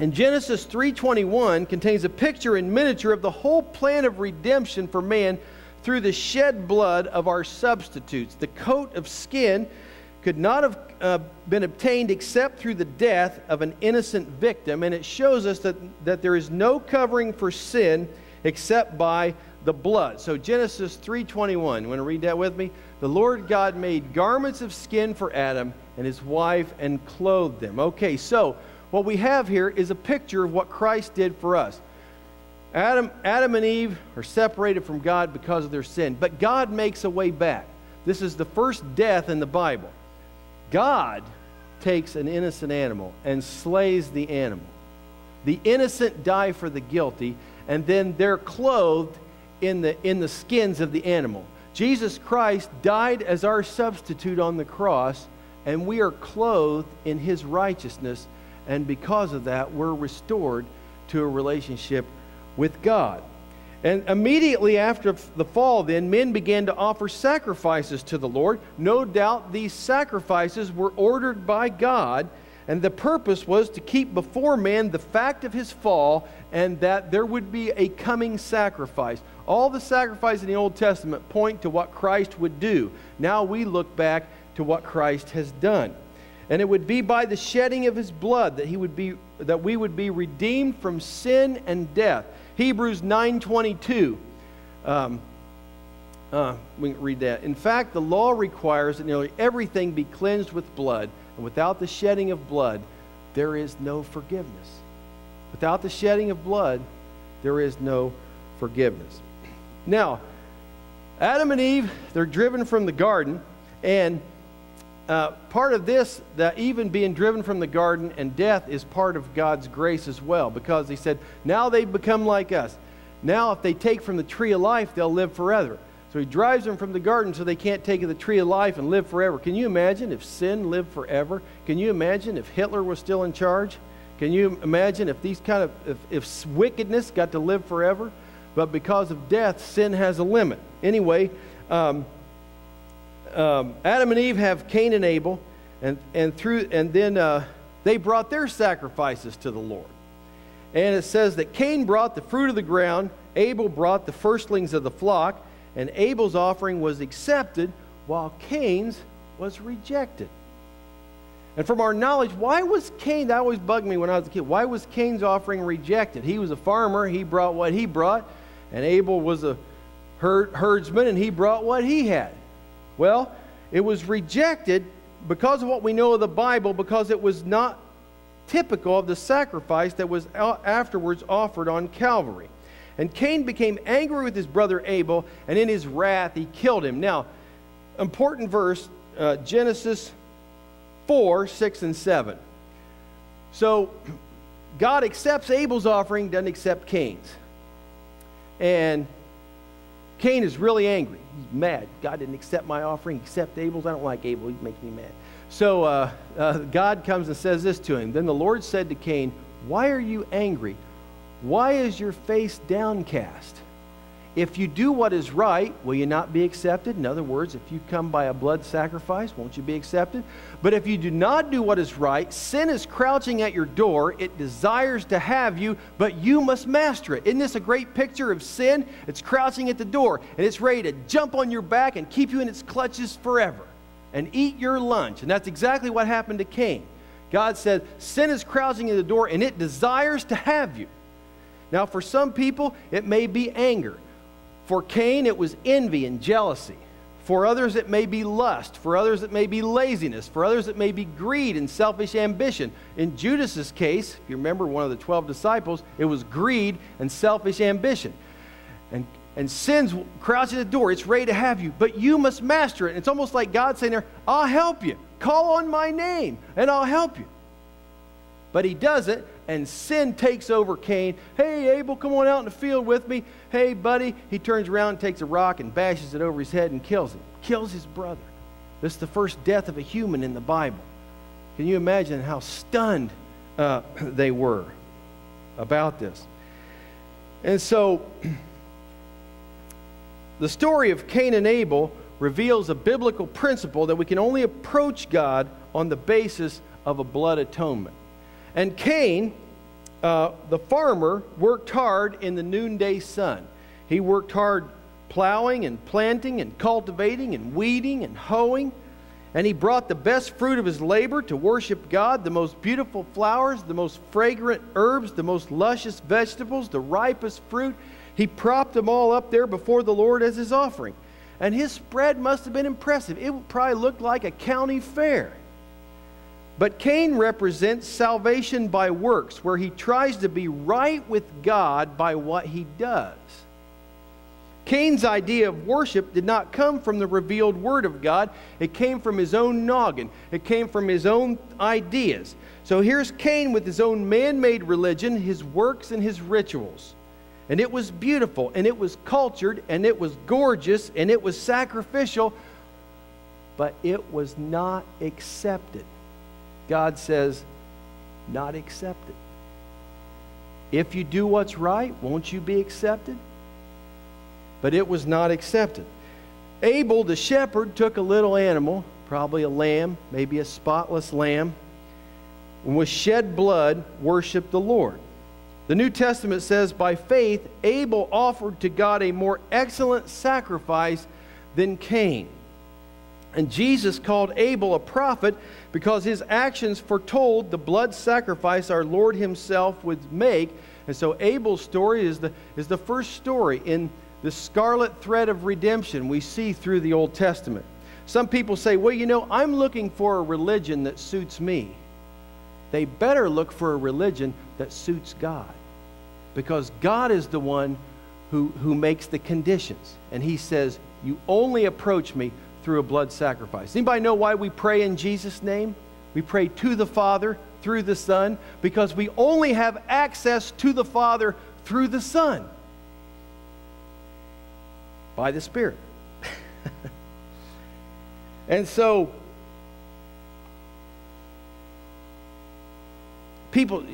in Genesis 3:21 contains a picture in miniature of the whole plan of redemption for man through the shed blood of our substitutes. The coat of skin could not have uh, been obtained except through the death of an innocent victim. And it shows us that, that there is no covering for sin except by the blood. So Genesis 3:21, want to read that with me? The Lord God made garments of skin for Adam and his wife and clothed them. Okay, so what we have here is a picture of what Christ did for us. Adam, Adam and Eve are separated from God because of their sin, but God makes a way back. This is the first death in the Bible. God takes an innocent animal and slays the animal. The innocent die for the guilty, and then they're clothed in the, in the skins of the animal. Jesus Christ died as our substitute on the cross, and we are clothed in his righteousness, and because of that, we're restored to a relationship with God. And immediately after the fall, then, men began to offer sacrifices to the Lord. No doubt these sacrifices were ordered by God, and the purpose was to keep before man the fact of his fall and that there would be a coming sacrifice. All the sacrifices in the Old Testament point to what Christ would do. Now we look back to what Christ has done. And it would be by the shedding of his blood that, he would be, that we would be redeemed from sin and death. Hebrews 9.22. Um, uh, we can read that. In fact, the law requires that nearly everything be cleansed with blood, and without the shedding of blood, there is no forgiveness. Without the shedding of blood, there is no forgiveness. Now, Adam and Eve, they're driven from the garden, and uh, part of this, that even being driven from the garden and death, is part of God's grace as well, because He said, now they've become like us. Now, if they take from the tree of life, they'll live forever. So He drives them from the garden so they can't take of the tree of life and live forever. Can you imagine if sin lived forever? Can you imagine if Hitler was still in charge? Can you imagine if these kind of if, if wickedness got to live forever? But because of death, sin has a limit. Anyway, um, um, Adam and Eve have Cain and Abel, and, and, through, and then uh, They brought their sacrifices to the Lord. And it says that Cain brought the fruit of the ground, Abel brought the firstlings of the flock, and Abel's offering was accepted while Cain's was rejected. And from our knowledge, why was Cain, that always bugged me when I was a kid, why was Cain's offering rejected? He was a farmer, he brought what he brought, and Abel was a herd, herdsman, and he brought what he had. Well, it was rejected because of what we know of the Bible, because it was not typical of the sacrifice that was afterwards offered on Calvary. And Cain became angry with his brother Abel, and in his wrath he killed him. Now, important verse, uh, Genesis 4 6 and 7. So, God accepts Abel's offering, doesn't accept Cain's. And Cain is really angry. He's mad. God didn't accept my offering, accept Abel's. I don't like Abel. He makes me mad. So uh, uh, God comes and says this to him. Then the Lord said to Cain, Why are you angry? Why is your face downcast? If you do what is right, will you not be accepted? In other words, if you come by a blood sacrifice, won't you be accepted? But if you do not do what is right, sin is crouching at your door. It desires to have you, but you must master it. Isn't this a great picture of sin? It's crouching at the door, and it's ready to jump on your back and keep you in its clutches forever and eat your lunch. And that's exactly what happened to Cain. God said, Sin is crouching at the door, and it desires to have you. Now, for some people, it may be anger. For Cain, it was envy and jealousy. For others, it may be lust. For others, it may be laziness. For others, it may be greed and selfish ambition. In Judas's case, if you remember one of the 12 disciples, it was greed and selfish ambition. And, and sin's crouching at the door. It's ready to have you, but you must master it. And it's almost like God saying there, I'll help you. Call on my name, and I'll help you. But he doesn't, and sin takes over Cain. Hey, Abel, come on out in the field with me. Hey, buddy. He turns around takes a rock and bashes it over his head and kills him. Kills his brother. This is the first death of a human in the Bible. Can you imagine how stunned uh, [clears throat] they were about this? And so, [clears throat] the story of Cain and Abel reveals a biblical principle that we can only approach God on the basis of a blood atonement. And Cain, uh, the farmer, worked hard in the noonday sun. He worked hard plowing and planting and cultivating and weeding and hoeing. And he brought the best fruit of his labor to worship God the most beautiful flowers, the most fragrant herbs, the most luscious vegetables, the ripest fruit. He propped them all up there before the Lord as his offering. And his spread must have been impressive. It probably looked like a county fair. But Cain represents salvation by works, where he tries to be right with God by what he does. Cain's idea of worship did not come from the revealed Word of God. It came from his own noggin, it came from his own ideas. So here's Cain with his own man made religion, his works, and his rituals. And it was beautiful, and it was cultured, and it was gorgeous, and it was sacrificial, but it was not accepted. God says, not accepted. If you do what's right, won't you be accepted? But it was not accepted. Abel, the shepherd, took a little animal, probably a lamb, maybe a spotless lamb, and with shed blood worshiped the Lord. The New Testament says, by faith, Abel offered to God a more excellent sacrifice than Cain. And Jesus called Abel a prophet because his actions foretold the blood sacrifice our Lord himself would make. And so Abel's story is the, is the first story in the scarlet thread of redemption we see through the Old Testament. Some people say, well, you know, I'm looking for a religion that suits me. They better look for a religion that suits God because God is the one who, who makes the conditions. And he says, You only approach me through a blood sacrifice. Anybody know why we pray in Jesus' name? We pray to the Father through the Son because we only have access to the Father through the Son by the Spirit. [laughs] and so, people,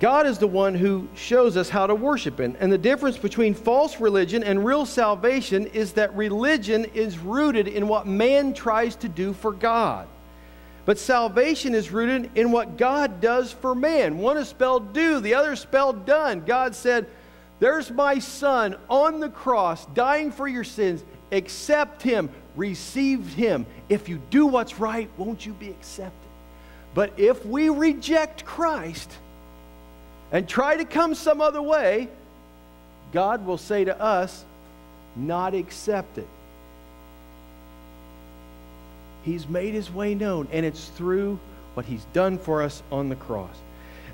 God is the one who shows us how to worship Him. And the difference between false religion and real salvation is that religion is rooted in what man tries to do for God. But salvation is rooted in what God does for man. One is spelled do, the other is spelled done. God said, There's my son on the cross, dying for your sins. Accept him, receive him. If you do what's right, won't you be accepted? But if we reject Christ and try to come some other way, God will say to us, Not accept it. He's made his way known, and it's through what he's done for us on the cross.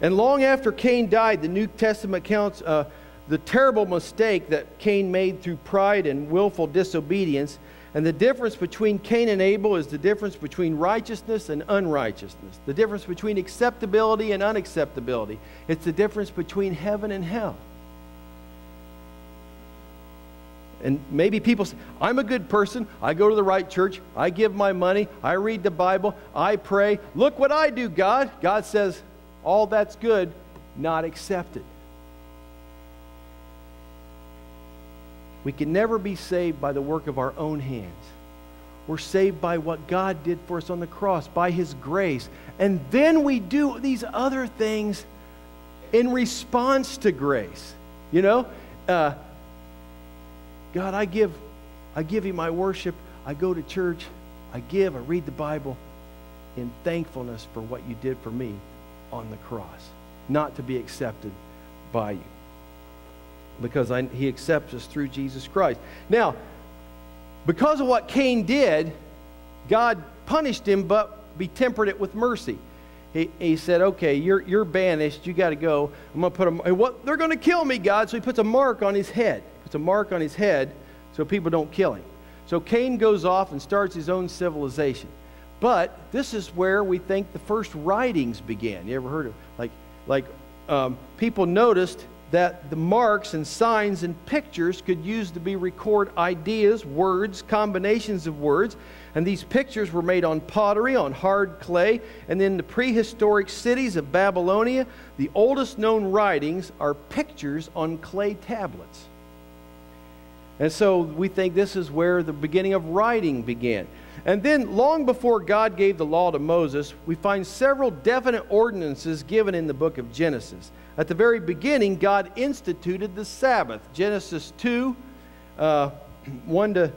And long after Cain died, the New Testament counts uh, the terrible mistake that Cain made through pride and willful disobedience. And the difference between Cain and Abel is the difference between righteousness and unrighteousness, the difference between acceptability and unacceptability. It's the difference between heaven and hell. And maybe people say, I'm a good person. I go to the right church. I give my money. I read the Bible. I pray. Look what I do, God. God says, all that's good, not accepted. We can never be saved by the work of our own hands. We're saved by what God did for us on the cross, by His grace. And then we do these other things in response to grace. You know, uh, God, I give, I give you my worship. I go to church. I give. I read the Bible in thankfulness for what you did for me on the cross, not to be accepted by you. Because I, he accepts us through Jesus Christ. Now, because of what Cain did, God punished him, but be tempered it with mercy. He, he said, Okay, you're, you're banished. You got to go. I'm going to put a, what, they're going to kill me, God. So he puts a mark on his head puts a mark on his head so people don't kill him. So Cain goes off and starts his own civilization. But this is where we think the first writings began. You ever heard of like like um, people noticed that the marks and signs and pictures could use to be record ideas, words, combinations of words, and these pictures were made on pottery, on hard clay, and in the prehistoric cities of Babylonia, the oldest known writings are pictures on clay tablets. And so we think this is where the beginning of writing began. And then, long before God gave the law to Moses, we find several definite ordinances given in the book of Genesis. At the very beginning, God instituted the Sabbath. Genesis 2, uh, [clears throat] 1 to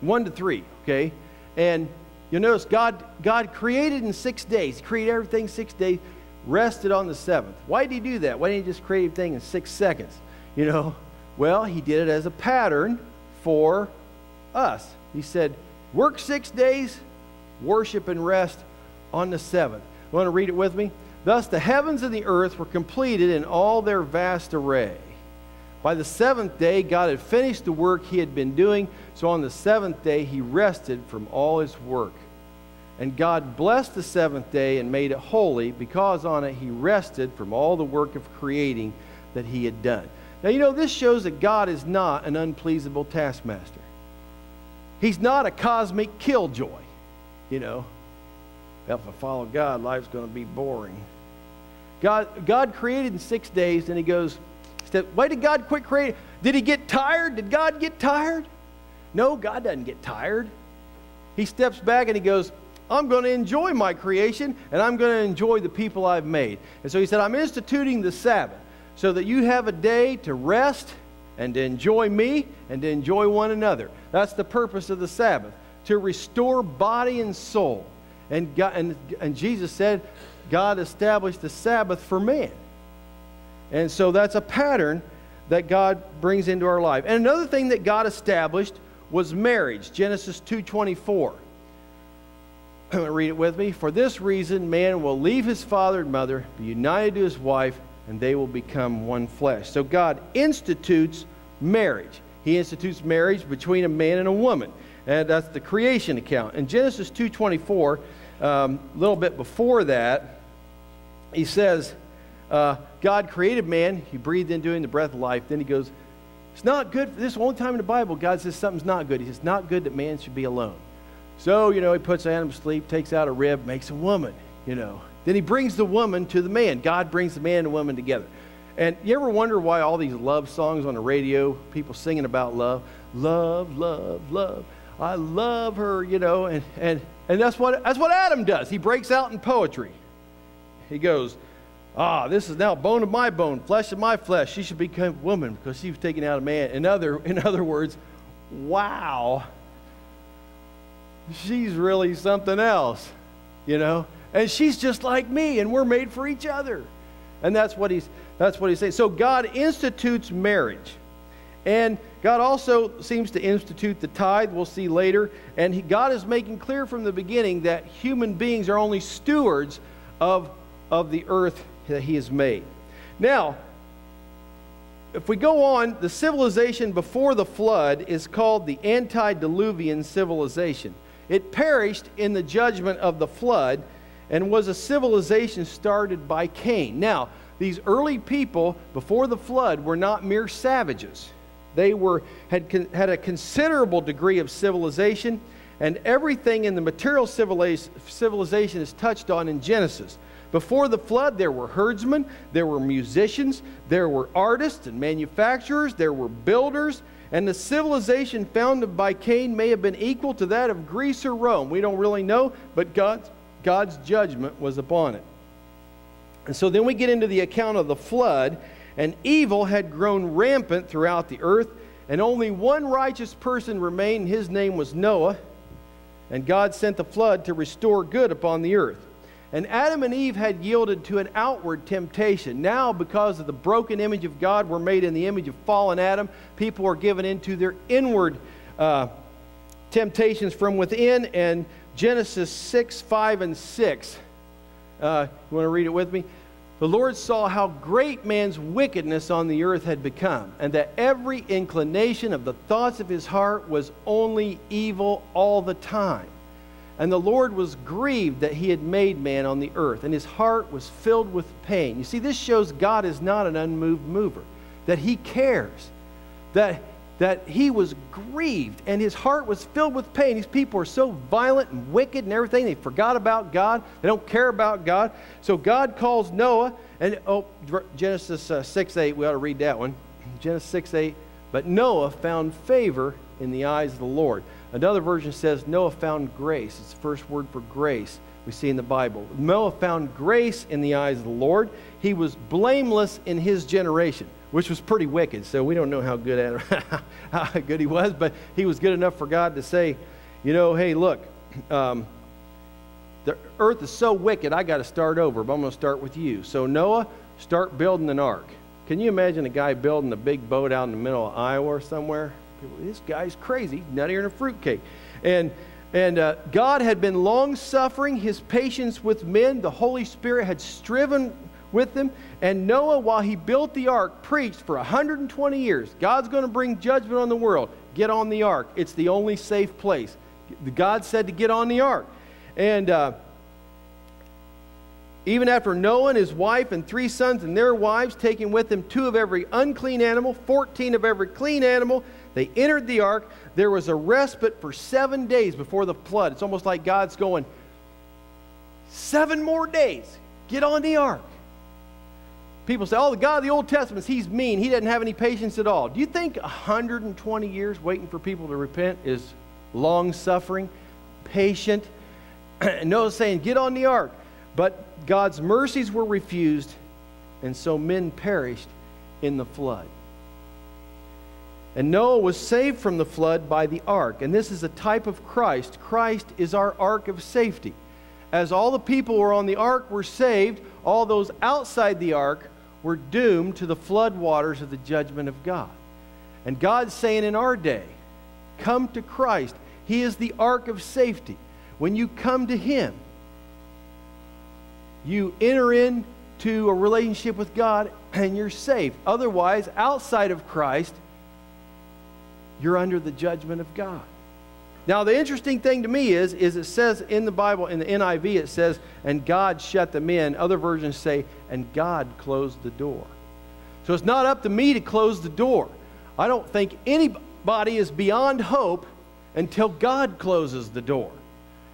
1 to 3, okay? And you'll notice God, God created in six days. He created everything six days, rested on the seventh. Why did he do that? Why didn't he just create everything in six seconds? You know, well, he did it as a pattern for us. He said, Work six days, worship and rest on the seventh. Want to read it with me? Thus the heavens and the earth were completed in all their vast array. By the seventh day, God had finished the work he had been doing, so on the seventh day, he rested from all his work. And God blessed the seventh day and made it holy, because on it he rested from all the work of creating that he had done. Now, you know, this shows that God is not an unpleasable taskmaster. He's not a cosmic killjoy. You know, if I follow God, life's going to be boring. God, God created in six days, and He goes, Why did God quit creating? Did He get tired? Did God get tired? No, God doesn't get tired. He steps back and He goes, I'm going to enjoy my creation, and I'm going to enjoy the people I've made. And so He said, I'm instituting the Sabbath so that you have a day to rest and to enjoy me and to enjoy one another. That's the purpose of the Sabbath, to restore body and soul. And, God, and, and Jesus said, God established the Sabbath for man. And so that's a pattern that God brings into our life. And another thing that God established was marriage. Genesis 2:24. [clears throat] read it with me. For this reason, man will leave his father and mother, be united to his wife, and they will become one flesh. So God institutes marriage. He institutes marriage between a man and a woman. And that's the creation account. In Genesis 2.24, um, a little bit before that, he says, uh, God created man. He breathed into him the breath of life. Then he goes, it's not good. This only time in the Bible God says something's not good. He says, not good that man should be alone. So, you know, he puts Adam to sleep, takes out a rib, makes a woman, you know. Then he brings the woman to the man. God brings the man and the woman together. And you ever wonder why all these love songs on the radio, people singing about love, love, love, love? I love her, you know, and, and, and that's, what, that's what Adam does. He breaks out in poetry. He goes, Ah, this is now bone of my bone, flesh of my flesh. She should become woman because she was taken out of man. In other, in other words, wow, she's really something else, you know? And she's just like me, and we're made for each other. And that's what he's that's what he's saying. So God institutes marriage. And God also seems to institute the tithe, we'll see later. And he, God is making clear from the beginning that human beings are only stewards of, of the earth that He has made. Now, if we go on, the civilization before the flood is called the antediluvian civilization. It perished in the judgment of the flood and was a civilization started by Cain. Now, these early people before the flood were not mere savages. They were, had, had a considerable degree of civilization, and everything in the material civilization is touched on in Genesis. Before the flood, there were herdsmen, there were musicians, there were artists and manufacturers, there were builders, and the civilization founded by Cain may have been equal to that of Greece or Rome. We don't really know, but God's, God's judgment was upon it. And so then we get into the account of the flood, and evil had grown rampant throughout the earth, and only one righteous person remained. His name was Noah, and God sent the flood to restore good upon the earth. And Adam and Eve had yielded to an outward temptation. Now, because of the broken image of God, we're made in the image of fallen Adam. People are given into their inward uh, temptations from within. And Genesis 6, 5, and 6. Uh, you want to read it with me? The Lord saw how great man's wickedness on the earth had become, and that every inclination of the thoughts of his heart was only evil all the time. And the Lord was grieved that he had made man on the earth, and his heart was filled with pain. You see, this shows God is not an unmoved mover, that he cares, that, that he was grieved, and his heart was filled with pain. These people are so violent and wicked and everything, they forgot about God, they don't care about God. So God calls Noah, and oh, Genesis uh, 6 8, we ought to read that one. [clears throat] Genesis 6 8, but Noah found favor in the eyes of the Lord. Another version says Noah found grace. It's the first word for grace we see in the Bible. Noah found grace in the eyes of the Lord. He was blameless in his generation, which was pretty wicked. So we don't know how good [laughs] how good he was, but he was good enough for God to say, you know, hey, look, um, the earth is so wicked, I got to start over, but I'm going to start with you. So Noah, start building an ark. Can you imagine a guy building a big boat out in the middle of Iowa or somewhere? This guy's crazy, nuttier than a fruitcake. And, and uh, God had been long suffering, his patience with men. The Holy Spirit had striven with them. And Noah, while he built the ark, preached for 120 years God's going to bring judgment on the world. Get on the ark, it's the only safe place. God said to get on the ark. And uh, even after Noah and his wife and three sons and their wives, taking with them two of every unclean animal, 14 of every clean animal, they entered the ark. There was a respite for seven days before the flood. It's almost like God's going, seven more days. Get on the ark. People say, oh, the God of the Old Testament, he's mean. He doesn't have any patience at all. Do you think 120 years waiting for people to repent is long suffering, patient? [clears throat] Noah's saying, get on the ark. But God's mercies were refused, and so men perished in the flood. And Noah was saved from the flood by the ark. And this is a type of Christ. Christ is our ark of safety. As all the people who were on the ark were saved, all those outside the ark were doomed to the flood waters of the judgment of God. And God's saying in our day, come to Christ. He is the ark of safety. When you come to Him, you enter into a relationship with God and you're safe. Otherwise, outside of Christ, you're under the judgment of God. Now, the interesting thing to me is, is it says in the Bible, in the NIV, it says, and God shut them in. Other versions say, and God closed the door. So it's not up to me to close the door. I don't think anybody is beyond hope until God closes the door.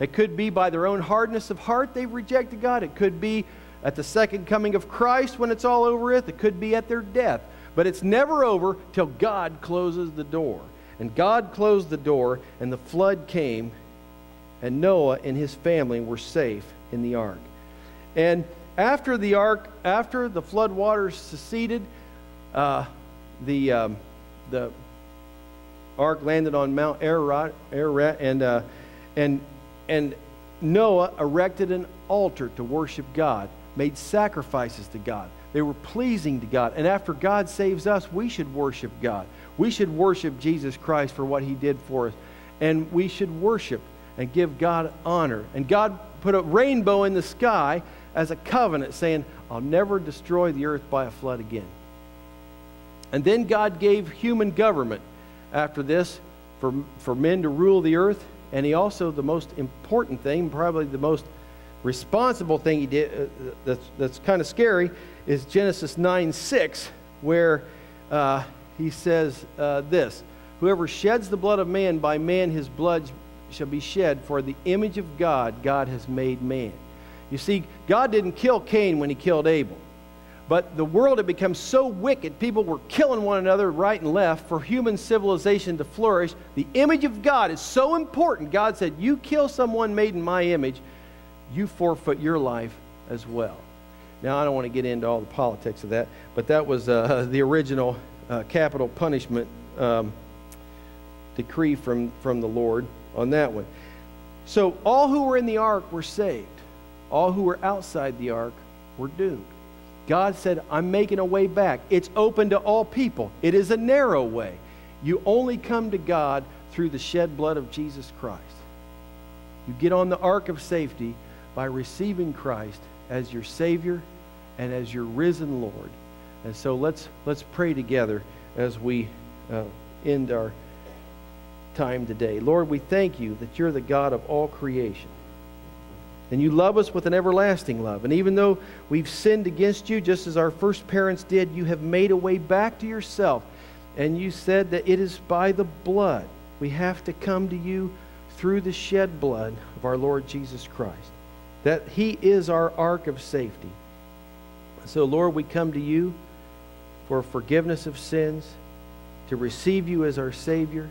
It could be by their own hardness of heart they've rejected God. It could be at the second coming of Christ when it's all over with. It could be at their death. But it's never over till God closes the door. And God closed the door, and the flood came, and Noah and his family were safe in the ark. And after the ark, after the flood waters seceded, uh, the, um, the ark landed on Mount Ararat, Ararat and, uh, and, and Noah erected an altar to worship God, made sacrifices to God. They were pleasing to God. And after God saves us, we should worship God. We should worship Jesus Christ for what he did for us. And we should worship and give God honor. And God put a rainbow in the sky as a covenant saying, I'll never destroy the earth by a flood again. And then God gave human government after this for, for men to rule the earth. And he also, the most important thing, probably the most responsible thing he did uh, that's, that's kind of scary, is Genesis 9 6, where uh, he says uh, this Whoever sheds the blood of man, by man his blood shall be shed, for the image of God, God has made man. You see, God didn't kill Cain when he killed Abel. But the world had become so wicked, people were killing one another right and left for human civilization to flourish. The image of God is so important. God said, You kill someone made in my image, you forfeit your life as well. Now, I don't want to get into all the politics of that, but that was uh, [laughs] the original uh, capital punishment um, decree from, from the Lord on that one. So, all who were in the ark were saved, all who were outside the ark were doomed. God said, I'm making a way back. It's open to all people, it is a narrow way. You only come to God through the shed blood of Jesus Christ. You get on the ark of safety by receiving Christ as your Savior and as your risen Lord. And so let's, let's pray together as we uh, end our time today. Lord, we thank you that you're the God of all creation. And you love us with an everlasting love. And even though we've sinned against you, just as our first parents did, you have made a way back to yourself. And you said that it is by the blood. We have to come to you through the shed blood of our Lord Jesus Christ. That He is our ark of safety. So, Lord, we come to you for forgiveness of sins, to receive you as our Savior,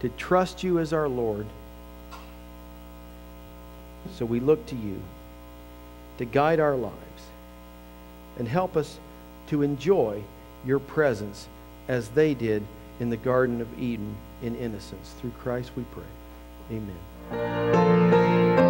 to trust you as our Lord. So we look to you to guide our lives and help us to enjoy your presence as they did in the Garden of Eden in innocence. Through Christ we pray. Amen.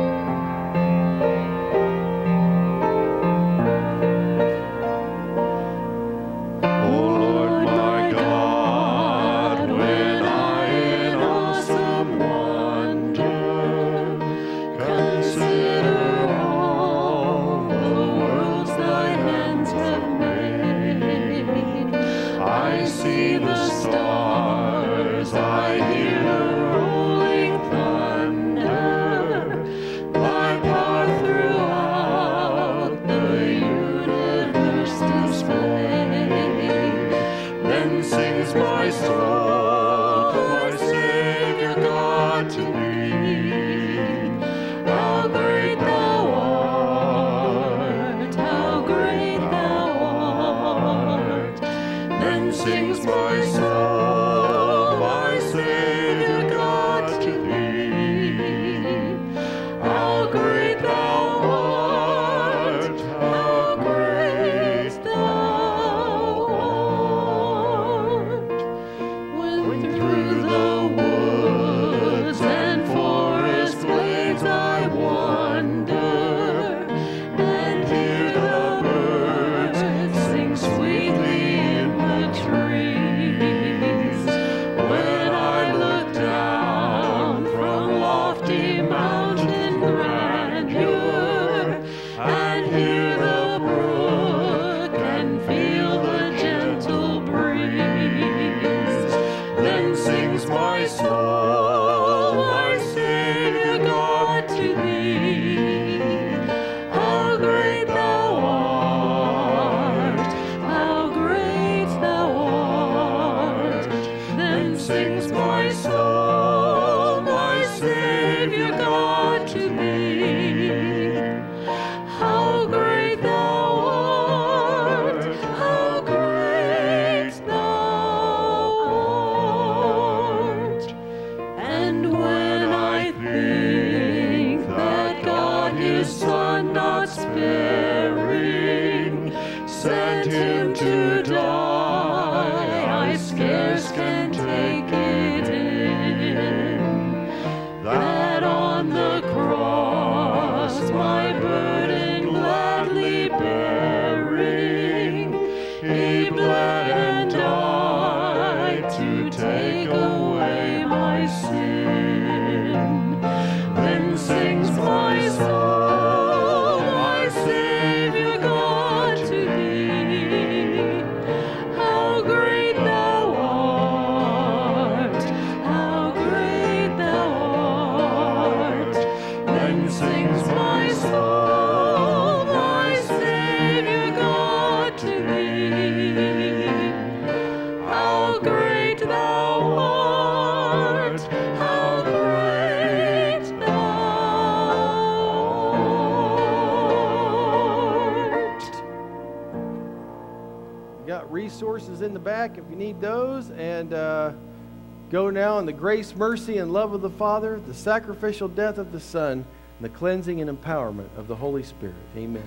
Go now in the grace, mercy, and love of the Father, the sacrificial death of the Son, and the cleansing and empowerment of the Holy Spirit. Amen.